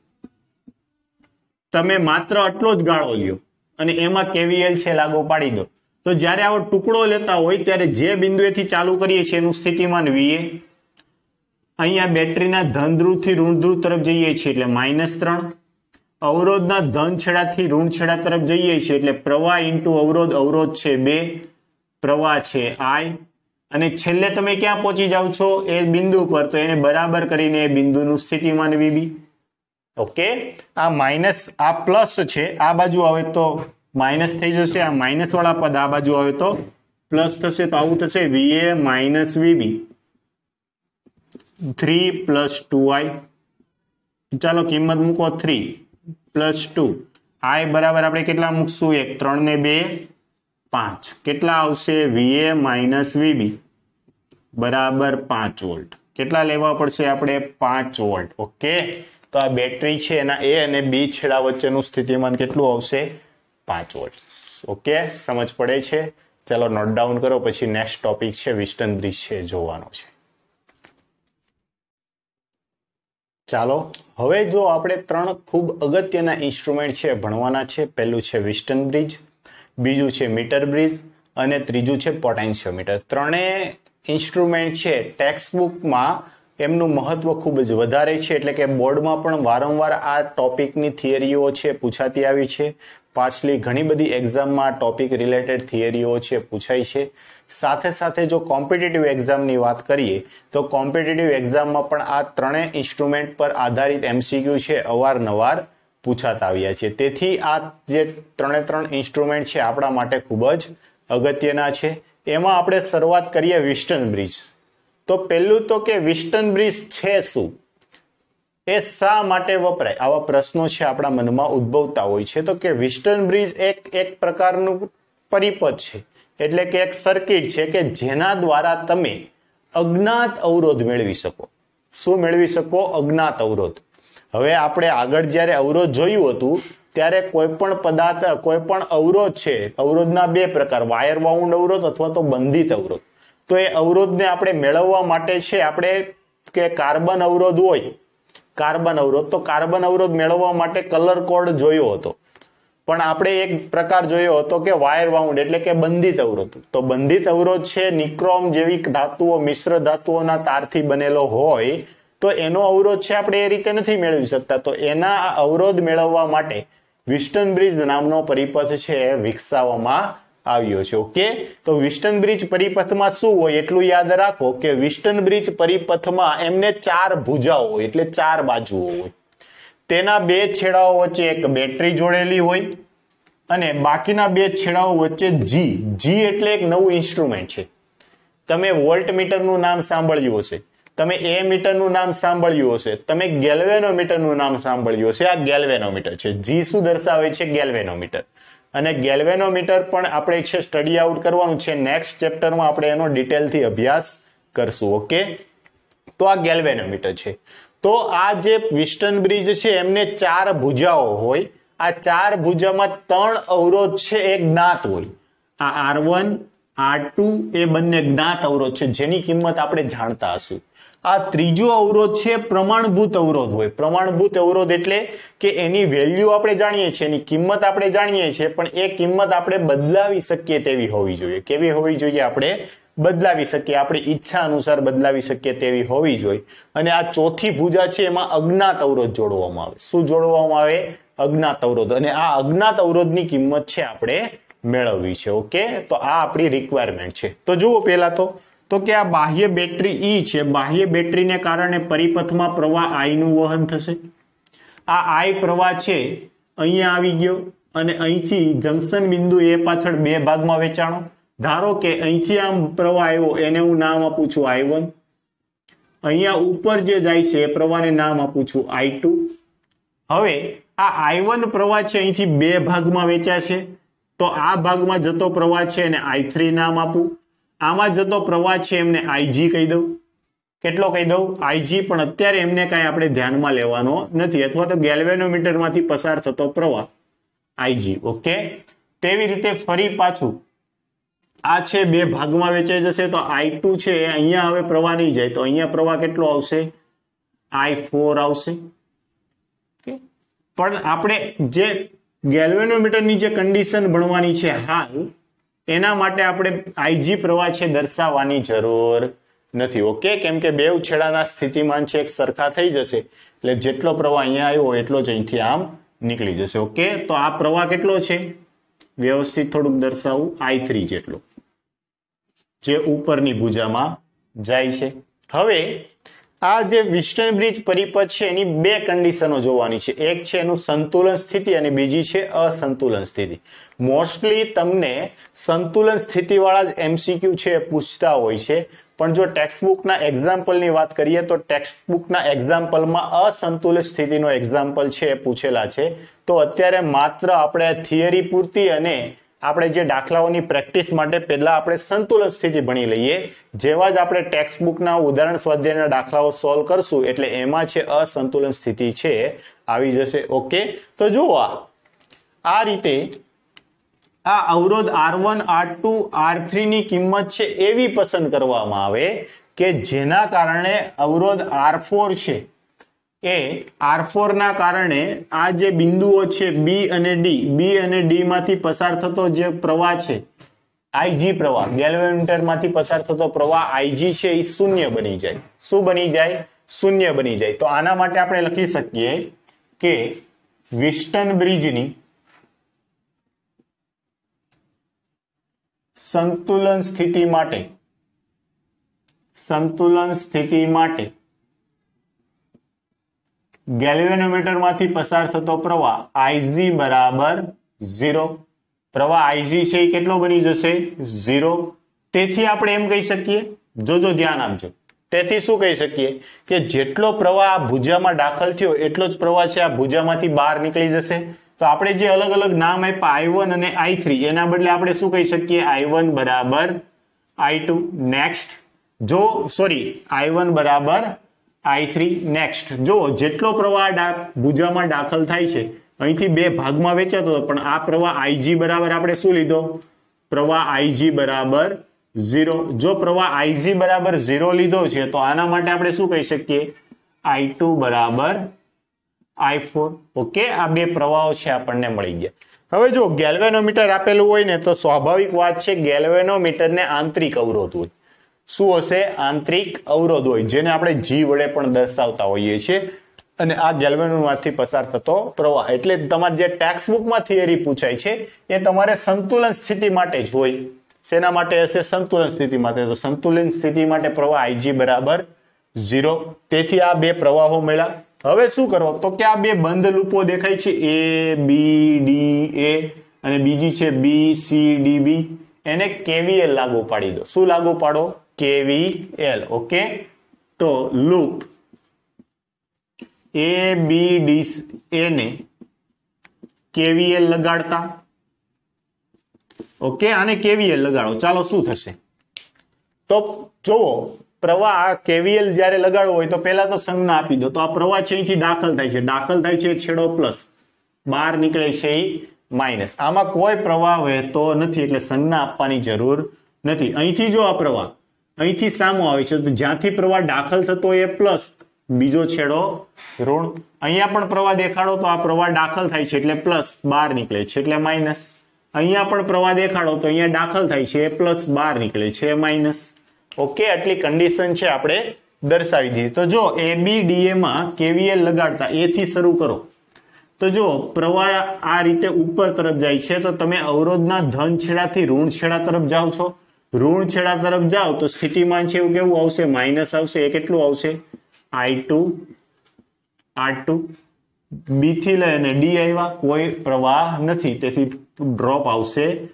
તમે માત્ર આટલો જ ગાળો લ્યો અને એમાં કેવીએલ છે, લાગુ પાડી દો. તો જ્યારે આવો ટુકડો લેતા હોય ત્યારે જે બિંદુએથી ચાલુ કરીએ છીએ એનું સ્થિતિમાન વીએ. અહીંયા બેટરીના ધન ધ્રુવથી ઋણ ધ્રુવ તરફ જઈએ છીએ એટલે માઇનસ ત્રણ. અવરોધના ધન છેડાથી ઋણ છેડા તરફ જઈએ છીએ એટલે પ્રવાહ ઇન્ટુ અવરોધ અવરોધ છે બે. પ્રવાહ છે આઈ. અને છેલ્લે તમે ક્યાં પહોંચી જાઓ છો? એ બિંદુ પર. તો એને બરાબર કરીને એ બિંદુનું સ્થિતિમાન વીબી. ઓકે? આ માઇનસ, આ પ્લસ છે. આ બાજુ આવે તો માઇનસ થઈ જશે, આ માઇનસ વાળા પદ આ બાજુ આવે તો પ્લસ થશે તો આવું થશે VA minus VB three plus two I. ચાલો કિંમત મૂકો થ્રી પ્લસ ટુ. આઈ બરાબર આપણે કેટલા મૂકશું? એક, ત્રણ ને બે, પાંચ. કેટલા આવશે? વીએ માઇનસ વીબી બરાબર પાંચ વોલ્ટ. કેટલા લેવા પડશે આપણે? પાંચ વોલ્ટ. ઓકે? તો આ બેટરી છે એના એ અને બી છેડા વચ્ચેનું સ્થિતિમાન કેટલું આવશે? પાંચ વોલ્ટ ઓકે સમજ પડે છે? ચાલો નોટ ડાઉન કરો, પછી નેક્સ્ટ ટોપિક છે વિસ્ટન બ્રિજ છે, જોવાનો છે. ચાલો, હવે જો આપણે ત્રણ ખૂબ અગત્યના ઇન્સ્ટ્રુમેન્ટ છે, ભણવાના છે, પહેલું છે વિસ્ટન બ્રિજ બીજું છે મીટર બ્રિજ અને ત્રીજું છે પોટેન્શિયોમીટર ત્રણેય ઇન્સ્ટ્રુમેન્ટ છે ટેક્સ્ટ બુકમાં એમનું મહત્વ ખૂબ જ વધારે છે, એટલે કે બોર્ડમાં પણ વારંવાર આ ટોપિકની થિયરીઓ છે, પૂછાતી આવી છે. પાછલી ઘણી બધી એક્ઝામમાં ટોપિક રિલેટેડ થિયરીઓ છે, પૂછાય છે. સાથે સાથે જો કોમ્પિટિટિવ એક્ઝામની વાત કરીએ, તો કોમ્પિટિટિવ એક્ઝામમાં પણ આ ત્રણેય ઇન્સ્ટ્રુમેન્ટ પર આધારિત એમસીક્યુ છે, અવારનવાર પૂછાતા આવ્યા છે. તેથી આ જે ત્રણે ત્રણ ઇન્સ્ટ્રુમેન્ટ છે, આપણા માટે ખૂબ જ અગત્યના છે. એમાં આપણે શરૂઆત કરીએ વિસ્ટન બ્રિજ તો પહેલું તો કે વિસ્ટન બ્રિજ છે શું? એ શા માટે વપરાય? આવા પ્રશ્નો છે આપણા મનમાં ઉદ્ભવતા હોય છે. તો કે વિસ્ટન બ્રિજ એક એક પ્રકારનું પરિપથ છે. એટલે કે એક સર્કિટ છે કે જેના દ્વારા તમે અજ્ઞાત અવરોધ મેળવી શકો. શું મેળવી શકો? અજ્ઞાત અવરોધ. હવે આપણે આગળ જ્યારે અવરોધ જોયું હતું, ત્યારે કોઈ પણ પદાર્થ, કોઈ પણ અવરોધ છે, અવરોધના બે પ્રકાર વાયર વાઉન્ડ અવરોધ અથવા તો બંધિત અવરોધ. તો એ અવરોધને આપણે મેળવવા માટે છે, આપણે કે કાર્બન અવરોધ હોય કાર્બન અવરોધ. તો કાર્બન અવરોધ મેળવવા માટે કલર કોડ જોયો હતો. પણ આપણે એક પ્રકાર જોયો હતો કે વાયર વાઉન્ડ, એટલે કે બંધિત અવરોધ. તો બંધિત અવરોધ છે, નિક્રોમ જેવી ધાતુઓ, મિશ્ર ધાતુઓના તારથી બનેલો હોય, તો એનો અવરોધ છે આપણે એ રીતે નથી મેળવી શકતા. તો એના અવરોધ મેળવવા માટે વિસ્ટન બ્રિજ નામનો પરિપથ છે વિકસાવવામાં આવ્યો છે, ઓકે? તો વિસ્ટન બ્રિજ પરિપથમાં શું હોય એટલું યાદ રાખો કે વિસ્ટન બ્રિજ પરિપથમાં એમને ચાર ભુજાઓ હોય, એટલે ચાર બાજુઓ હોય. તેના બે છેડાઓ વચ્ચે એક બેટરી જોડેલી હોય અને બાકીના બે છેડાઓ વચ્ચે જી જી એટલે એક નવું ઇન્સ્ટ્રુમેન્ટ છે. તમે વોલ્ટ મીટરનું નામ સાંભળ્યું હશે, તમે એ મીટરનું નામ સાંભળ્યું હશે, તમે ગેલ્વેનોમીટરનું નામ સાંભળ્યું હશે. આ ગેલ્વેનોમીટર છે. જી શું દર્શાવે છે? ગેલ્વેનોમીટર. અને ગેલ્વેનોમીટર પણ આપણે છે સ્ટડી આઉટ કરવાનું છે. નેક્સ્ટ ચેપ્ટરમાં આપણે એનો ડિટેલથી અભ્યાસ કરશું ઓકે તો આ ગેલ્વેનોમીટર છે. તો આ જે વિસ્ટન બ્રિજ છે, એમને ચાર ભુજાઓ હોય. આ ચાર ભુજામાં ત્રણ અવરોધ છે એ જ્ઞાત હોય. આ આર વન આર ટુ એ બંને જ્ઞાત અવરોધ છે, જેની કિંમત આપણે જાણતા હશું. આ ત્રીજો અવરોધ છે પ્રમાણભૂત અવરોધ હોય. પ્રમાણભૂત અવરોધ એટલે કે એની વેલ્યુ આપણે જાણીએ છીએ, એની કિંમત આપણે જાણીએ છીએ, પણ એ કિંમત આપણે બદલાવી શકીએ તેવી હોવી જોઈએ. કેવી હોવી જોઈએ? આપણે બદલાવી શકીએ. આપણી ઈચ્છા અનુસાર બદલાવી શકીએ તેવી હોવી જોઈએ. અને આ ચોથી ભુજા છે, એમાં અજ્ઞાત અવરોધ જોડવામાં આવે. શું જોડવામાં આવે? અજ્ઞાત અવરોધ. અને આ અજ્ઞાત અવરોધની કિંમત છે આપણે મેળવવી છે. ઓકે? તો આ આપણી રિક્વાયરમેન્ટ છે. તો જુઓ પહેલા તો તો કે આ બાહ્ય બેટરી ઈ છે. બાહ્ય બેટરીને કારણે પરિપથમાં પ્રવાહ આઈનું વહન થશે. આ આઈ પ્રવાહ છે, અહીંયા આવી ગયો અને અહીંથી જંકશન બિંદુ એ પાછળ બે ભાગમાં વેચાણો. ધારો કે અહીંથી આમ પ્રવાહ આવ્યો, એને હું નામ આપું છું આઈ વન અહીંયા ઉપર જે જાય છે, એ પ્રવાહને નામ આપું છું આઈ ટુ હવે આ આઈ વન પ્રવાહ છે, અહીંથી બે ભાગમાં વેચાશે તો આ ભાગમાં જતો પ્રવાહ છે, એને આઈ થ્રી નામ આપું. આમાં જતો પ્રવાહ છે એમને આઈજી કહી દઉં. કેટલો કહી દઉં? આઈજી પણ અત્યારે એમને કાંઈ આપણે ધ્યાનમાં લેવાનો નથી. અથવા તો ગેલ્વેનોમીટરમાંથી પસાર થતો પ્રવાહ આઈજી ઓકે? તેવી રીતે ફરી પાછું. આ છે બે ભાગમાં વેચાઈ જશે. તો આઈ છે અહીંયા હવે પ્રવાહ નહીં જાય. તો અહીંયા પ્રવાહ કેટલો આવશે? આઈ આવશે. પણ આપણે જે ગેલ્વેનોમીટરની જે કન્ડિશન ભણવાની છે હાલ એના માટે આપણે આઈજી પ્રવાહ છે દર્શાવવાની જરૂર નથી. ઓકે કેમ કે બે ઉછેડાના સ્થિતિમાન છે, એક સરખા થઈ જશે. એટલે જેટલો પ્રવાહ અહીંયા આવ્યો એટલો જ અહીંથી આમ નીકળી જશે. ઓકે તો આ પ્રવાહ કેટલો છે? વ્યવસ્થિત થોડુંક દર્શાવું. આઈ થ્રી જેટલો. જે ઉપરની ભુજામાં જાય છે. હવે આ જે વિસ્ટર્ન બ્રિજ પરિપથ છે, એની બે કન્ડિશનો જોવાની છે. એક છે એનું સંતુલન સ્થિતિ અને બીજી છે અસંતુલન સ્થિતિ. મોસ્ટલી તમને સંતુલન સ્થિતિવાળા જ એમસીક્યુ છે એ પૂછતા હોય છે. પણ જો ટેક્સ્ટબુકના એક્ઝામ્પલની વાત કરીએ તો ટેક્સ્ટબુકના એક્ઝામ્પલમાં અસંતુલિત સ્થિતિનો એક્ઝામ્પલ છે એ પૂછેલા છે. તો અત્યારે માત્ર આપણે થિયરી પૂરતી અને આપણે જે દાખલાઓની પ્રેક્ટિસ માટે પહેલા આપણે સંતુલન સ્થિતિ ભણી લઈએ. જેવા જ આપણે ટેક્સ્ટબુકના ઉદાહરણ સ્વાધ્યાયના દાખલાઓ સોલ્વ કરશું, એટલે એમાં છે અસંતુલન સ્થિતિ છે. આવી જશે. ઓકે? તો જુઓ આ. રીતે આ અવરોધ R one R two R થ્રીની કિંમત છે એવી પસંદ કરવામાં આવે કે જેના કારણે અવરોધ આર ફોર છે. એ આર ફોર ના કારણે આ જે બિંદુઓ છે બી અને ડી બી અને ડી માંથી પસાર થતો જે પ્રવાહ છે આઈજી પ્રવાહ ગેલ્વેમીટરમાંથી પસાર થતો પ્રવાહ આઈજી છે એ શૂન્ય બની જાય. શું બની જાય? શૂન્ય બની જાય. તો આના માટે આપણે લખી શકીએ કે વિસ્ટન બ્રિજની સંતુલન સ્થિતિ માટે, સંતુલન સ્થિતિ માટે ગેલ્વેનોમીટરમાંથી પસાર થતો પ્રવાહ આઈજી બરાબર ઝીરો. પ્રવાહ આઈજી છે એ કેટલો બની જશે? ઝીરો. તેથી આપણે એમ કહી શકીએ જોજો ધ્યાન આપજો. તેથી શું કહી શકીએ? કે જેટલો પ્રવાહ આ ભુજામાં દાખલ થયો, એટલો જ પ્રવાહ છે આ ભુજામાંથી બહાર નીકળી જશે. તો આપણે જે અલગ અલગ નામ આપ્યા, આઈ વન અને આઈ થ્રી, એના બદલે આપણે શું કહી શકીએ? આઈ વન બરાબર આઈ ટુ. નેક્સ્ટ. જો, સોરી, આઈ વન બરાબર આઈ થ્રી નેક્સ્ટ. જો જેટલો પ્રવાહ ભુજામાં દાખલ થાય છે, અહીંથી બે ભાગમાં વેચાતો હતો, પણ આ પ્રવાહ આઈજી બરાબર આપણે શું લીધો? પ્રવાહ આઈજી બરાબર ઝીરો. જો પ્રવાહ આઈજી બરાબર ઝીરો લીધો છે, તો આના માટે આપણે શું કહી શકીએ? આઈ ટુ બરાબર આઈ ફોર. ઓકે, આ બે પ્રવાહો છે આપણને મળી ગયા. હવે જો ગેલ્વેનોમીટર આપેલું હોય ને, તો સ્વાભાવિક વાત છે, ગેલ્વેનોમીટરને આંતરિક અવરોધ હોય. શું હશે? આંતરિક અવરોધ હોય, જેને આપણે જી વડે પણ દર્શાવતા હોઈએ છીએ. અને આ ગેલ્વેનોમાંથી પસાર થતો પ્રવાહ. એટલે તમારે જે ટેક્સબુકમાં થિયરી પૂછાય છે, એ તમારે સંતુલન સ્થિતિ માટે જ હોય. શેના માટે હશે? સંતુલન સ્થિતિ માટે. તો સંતુલન સ્થિતિ માટે પ્રવાહ આઈજી બરાબર ઝીરો. તેથી આ બે પ્રવાહો મળ્યા. હવે શું કરો? તો કે આ બે બંધ લૂપો દેખાય છે. એ બી ડી એ અને બીજી છે બી સી ડી બી એને કેવીએલ લાગુ પાડી દો. શું લાગુ પાડો? કેવીએલ ઓકે તો લૂપ એ બી ડી એને કેવીએલ લગાડતા. ઓકે આને કેવીએલ લગાડો. ચાલો શું થશે? તો જુઓ, પ્રવાહ કેવીએલ જ્યારે લગાડવો હોય તો પહેલા તો સંજ્ઞા આપી દો. તો આ પ્રવાહ છે અહીંથી દાખલ થાય છે. દાખલ થાય છે છેડો પ્લસ બહાર નીકળે છે એ માઇનસ આમાં કોઈ પ્રવાહ વહેતો નથી, એટલે સંજ્ઞા આપવાની જરૂર નથી. અહીંથી જો આ પ્રવાહ અહીંથી સામો આવે છે. તો જ્યાંથી પ્રવાહ દાખલ થતો એ પ્લસ બીજો છેડો ઋણ. અહીંયા પણ પ્રવાહ દેખાડો તો આ પ્રવાહ દાખલ થાય છે એટલે પ્લસ બહાર નીકળે છે એટલે માઇનસ અહીંયા પણ પ્રવાહ દેખાડો તો અહીંયા દાખલ થાય છે એ પ્લસ બહાર નીકળે છે માઇનસ ઓકે આટલી કન્ડિશન છે આપણે દર્શાવી દીધી તો જો એ બી ડીએ માં કેવીએલ લગાડતા એ થી શરૂ કરો. તો જો પ્રવાહ આ રીતે ઉપર તરફ જાય છે તો તમે અવરોધના ધન છેડાથી ઋણ છેડા તરફ જાઓ છો. ઋણ છેડા તરફ જાઓ તો સ્થિતિમાન છે એવું કેવું આવશે? માઇનસ આવશે. એ કેટલું આવશે? I two, R two. B થી લઈ અને ડી આવ્યા. કોઈ પ્રવાહ નથી. તેથી ડ્રોપ આવશે.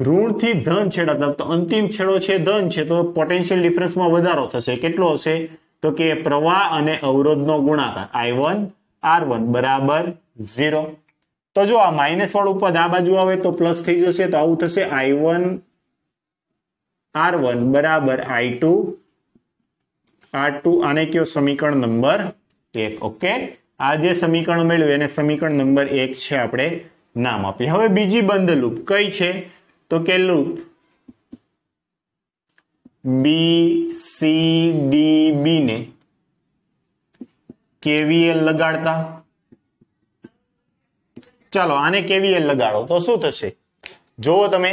ઋણથી ધન છેડા તરફ. તો અંતિમ છેડો છે ધન છે. તો પોટેન્શિયલ ડિફરન્સમાં વધારો થશે. કેટલો હશે? તો કે પ્રવાહ અને અવરોધનો ગુણાકાર. I one, R one. બરાબર ઝીરો. તો જો આ માઇનસ વાળું પદ આ બાજુ આવે તો પ્લસ થઈ જશે. તો આવું થશે. આઈ વન આર વન બરાબર આઈ ટુ આર ટુ આને કયો સમીકરણ નંબર એક? ઓકે આ જે સમીકરણ મેળવ્યું એને સમીકરણ નંબર એક છે આપણે નામ આપીએ હવે બીજી બંધ લૂપ કઈ છે? તો કે loop B C D B ને કેવીએલ લગાડતા? ચાલો આને કેવીએલ લગાડો તો શું થશે? જો તમે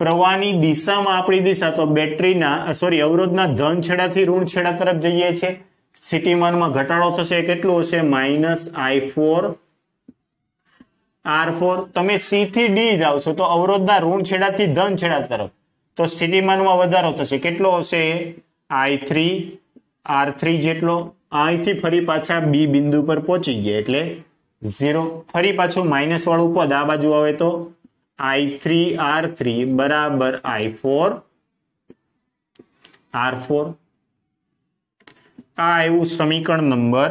પ્રવાહની દિશામાં આપણી દિશા તો બેટરીના સોરી અવરોધના ધન છેડાથી ઋણ છેડા તરફ જઈએ છે સ્થિતિમાનમાં ઘટાડો થશે, કેટલું હશે? Minus I four, R four. તમે સી થી ડી જાઓ છો તો અવરોધના ઋણ છેડાથી ધન છેડા તરફ. તો સ્થિતિમાનમાં વધારો થશે, કેટલો હશે? આઈ થ્રી, આર થ્રી જેટલો. અહીંથી ફરી પાછા બી બિંદુ પર પહોંચી ગયા, એટલે ઝીરો. ફરી પાછું માઇનસ વાળું પદ આ બાજુ આવે તો આઈ થ્રી આર થ્રી બરાબર આઈ ફોર આર ફોર આ આવ્યું સમીકરણ નંબર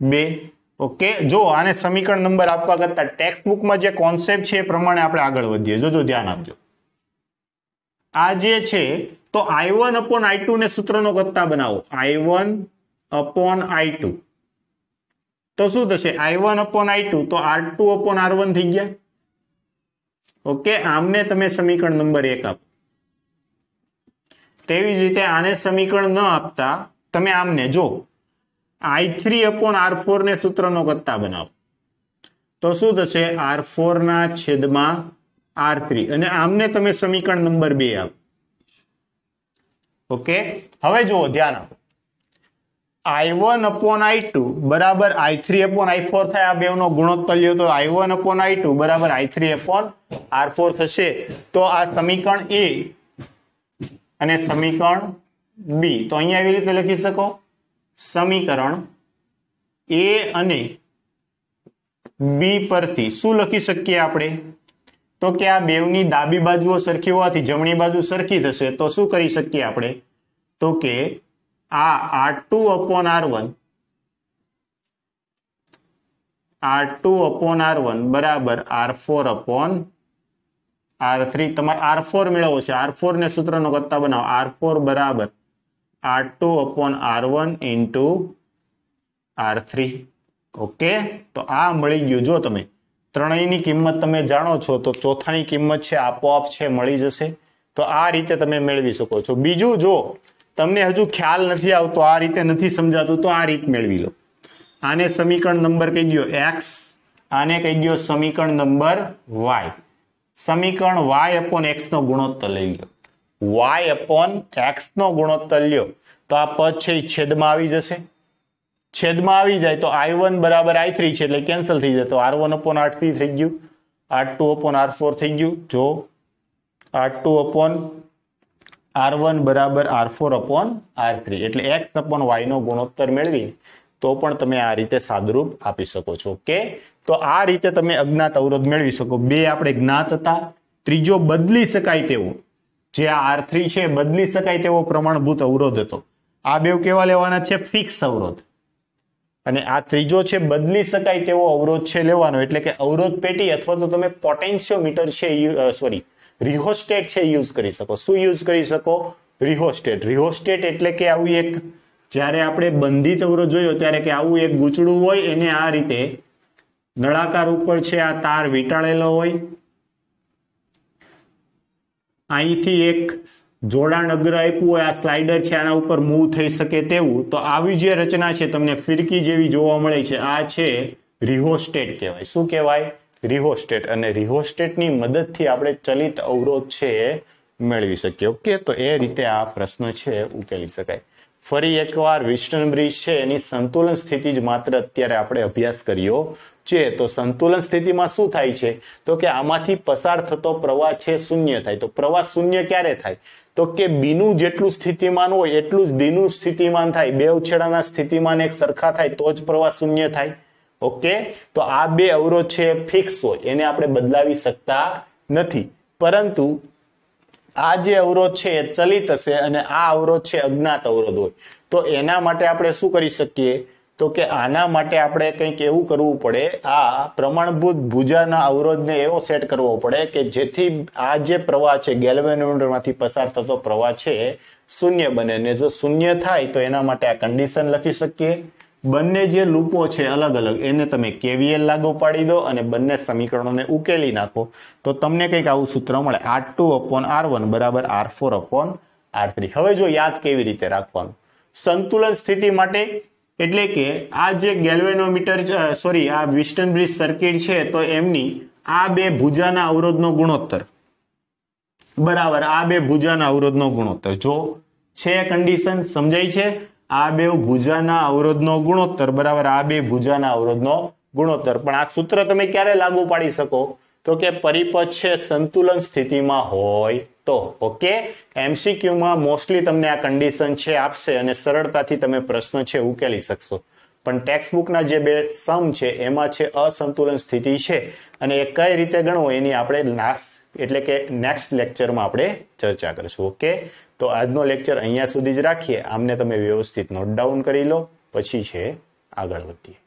બે. ઓકે જો આને સમીકરણ નંબર આપવા કરતા ટેક્સ્ટ બુકમાં જે કોન્સેપ્ટ છે એ પ્રમાણે આપણે આગળ વધીએ. જોજો, ધ્યાન આપજો. આ જે છે, તો I one upon I two ને સૂત્રનો કરતા બનાવો. I one upon I two તો શું થશે? I one upon I two તો R two upon R one થઈ ગયા? ઓકે, આમને તમે સમીકરણ નંબર એક આપો. તેવી જ રીતે આને સમીકરણ ન આપતા તમે આમને જો, I three upon R four ને સૂત્રનો કત્તા બનાવો. તો શું થશે? આર ફોર ના છેદમાં આર થ્રી. અને આમને તમે સમીકરણ નંબર બે આપો. ઓકે? હવે જુઓ, ધ્યાન આપો. I one upon I two બરાબર I three upon I four થાય આ બેવનો ગુણોત્તર લ્યો તો I one upon I two બરાબર I three upon R four થશે. તો આ સમીકરણ એ અને સમીકરણ બી તો અહીંયા એવી રીતે લખી શકો. સમીકરણ એ અને બી પરથી શું લખી શકીએ આપણે? તો કે આ બેવની ડાબી બાજુઓ સરખી હોવાથી જમણી બાજુ સરખી થશે. તો શું કરી શકીએ આપણે? તો કે આ R two upon R one R two upon R one બરાબર R four upon R three તમારે આર ફોર મેળવવો છે આર ફોર ને સૂત્રનો કરતા બનાવો આર ફોર બરાબર R two upon R one into R three okay તો આ મળી ગયું જો તમે ત્રણેયની કિંમત તમે જાણો છો તો ચોથાની કિંમત છે આપોઆપ છે મળી જશે તો આ રીતે તમે મેળવી શકો છો. બીજું જો તમને હજુ ખ્યાલ નથી આવતો, આ રીતે નથી સમજાતું, તો આ રીત મેળવી લો. આને સમીકરણ નંબર કહી દો એક્સ આને કહી દો સમીકરણ નંબર વાય સમીકરણ વાય અપોન એક્સ નો ગુણોત્તર લઈ લો. વાય અપોન એક્સ નો ગુણોત્તર લ્યો. તો આ પદ છે છેદમાં આવી જશે. છેદમાં આવી જાય તો આઈ વન બરાબર આઈ થ્રી છે એટલે કેન્સલ થઈ જાય. તો R one upon R three થઈ ગયું. R two upon R four થઈ ગયું. જો R two upon R one બરાબર R four upon R three એટલે એક્સ અપોન વાય નો ગુણોત્તર મેળવી તો પણ તમે આ રીતે સાદુરૂપ આપી શકો છો. ઓકે તો આ રીતે તમે અજ્ઞાત અવરોધ મેળવી શકો. બે આપણે જ્ઞાત હતા. ત્રીજો બદલી શકાય તેવો. જે આ આર થ્રી છે, બદલી શકાય તેવો પ્રમાણભૂત અવરોધ હતો. આ બે કેવા લેવાના છે? ફિક્સ અવરોધ. અને આ ત્રીજો છે, બદલી શકાય તેવો અવરોધ છે લેવાનો. એટલે કે અવરોધ પેટી અથવા તો તમે પોટેન્શિયોમીટર છે સોરી રિહોસ્ટેટ છે યુઝ કરી શકો. શું યુઝ કરી શકો? રિહોસ્ટેટ. રિહોસ્ટેટ એટલે કે આવું એક, જ્યારે આપણે બંધિત અવરોધ જોયો ત્યારે કે આવું એક ગૂંચડું હોય એને આ રીતે નળાકાર ઉપર છે આ તાર વીંટાળેલો હોય. અહીંથી એક જોડાણ અગ્ર આપ્યું હોય, આ સ્લાઇડર છે, આના ઉપર મૂવ થઈ શકે તેવું. તો આવી જે રચના છે, તમને ફિરકી જેવી જોવા મળે છે. આ છે રિહોસ્ટેટ કહેવાય. શું કહેવાય? રિહોસ્ટેટ અને રિહોસ્ટેટની મદદથી આપણે ચલિત અવરોધ છે એ મેળવી શકીએ. ઓકે, તો એ રીતે આ પ્રશ્ન છે ઉકેલી શકાય. ફરી એકવાર વિસ્ટન બ્રિજ છે, એની સંતુલન સ્થિતિ જ માત્ર અત્યારે આપણે અભ્યાસ કર્યો છે. તો સંતુલન સ્થિતિમાં શું થાય છે? તો કે આમાંથી પસાર થતો પ્રવાહ છે શૂન્ય થાય. તો પ્રવાહ શૂન્ય ક્યારે થાય? તો કે બીનું જેટલું સ્થિતિમાન હોય એટલું જ બીનું સ્થિતિમાન થાય. બે ઉછેડાના સ્થિતિમાન એક સરખા થાય, તો જ પ્રવાહ શૂન્ય થાય. ઓકે? તો આ બે અવરોધ છે ફિક્સ હોય. એને આપણે બદલાવી શકતા નથી. પરંતુ આ જે અવરોધ છે, એ ચલિત હશે અને આ અવરોધ છે, અજ્ઞાત અવરોધ હોય. તો એના માટે આપણે શું કરી શકીએ? તો કે આના માટે આપણે કંઈક એવું કરવું પડે, આ પ્રમાણભૂત ભુજાના અવરોધને એવો સેટ કરવો પડે કે જેથી આ જે પ્રવાહ છે ગેલ્વેનોમીટરમાંથી પસાર થતો પ્રવાહ છે, શૂન્ય બને. ને જો શૂન્ય થાય, તો એના માટે આ કન્ડિશન લખી શકીએ. બંને જે લૂપો છે અલગ અલગ, એને તમે કેવીએલ લાગુ પાડી દો અને બંને સમીકરણોને ઉકેલી નાખો. તો તમને કંઈક આવું સૂત્ર મળે R two upon R one બરાબર R four upon R three હવે જો યાદ કેવી રીતે રાખવાનું? સંતુલન સ્થિતિ માટે, એટલે કે આ જે ગેલ્વેનોમીટર સોરી આ વિસ્ટન બ્રિજ સર્કિટ છે, તો એમની આ બે ભુજાના અવરોધનો ગુણોત્તર. બરાબર, આ બે ભુજાના અવરોધનો ગુણોત્તર. જો છે કન્ડિશન સમજાય છે? આ બે ભુજાના અવરોધનો ગુણોત્તર, બરાબર? આ બે ભુજાના અવરોધનો ગુણોત્તર. પણ આ સૂત્ર તમે ક્યારે લાગુ પાડી શકો? તો કે પરિપથ છે સંતુલન સ્થિતિમાં હોય તો. ઓકે? એમસીક્યુમાં મોસ્ટલી તમને આ કન્ડિશન છે, આપશે અને સરળતાથી તમે પ્રશ્ન છે, ઉકેલી શકશો. પણ ટેક્સ્ટબુકના જે બે સમ છે, એમાં છે અસંતુલન સ્થિતિ છે. અને એ કઈ રીતે ગણવું, એની આપણે લાસ્ટ એટલે કે નેક્સ્ટ લેક્ચરમાં આપણે ચર્ચા કરીશું. ઓકે? તો આજનો લેક્ચર અહીંયા સુધી જ રાખીએ. આમને તમે વ્યવસ્થિત નોટ ડાઉન કરી લો. પછી છે આગળ વધીએ.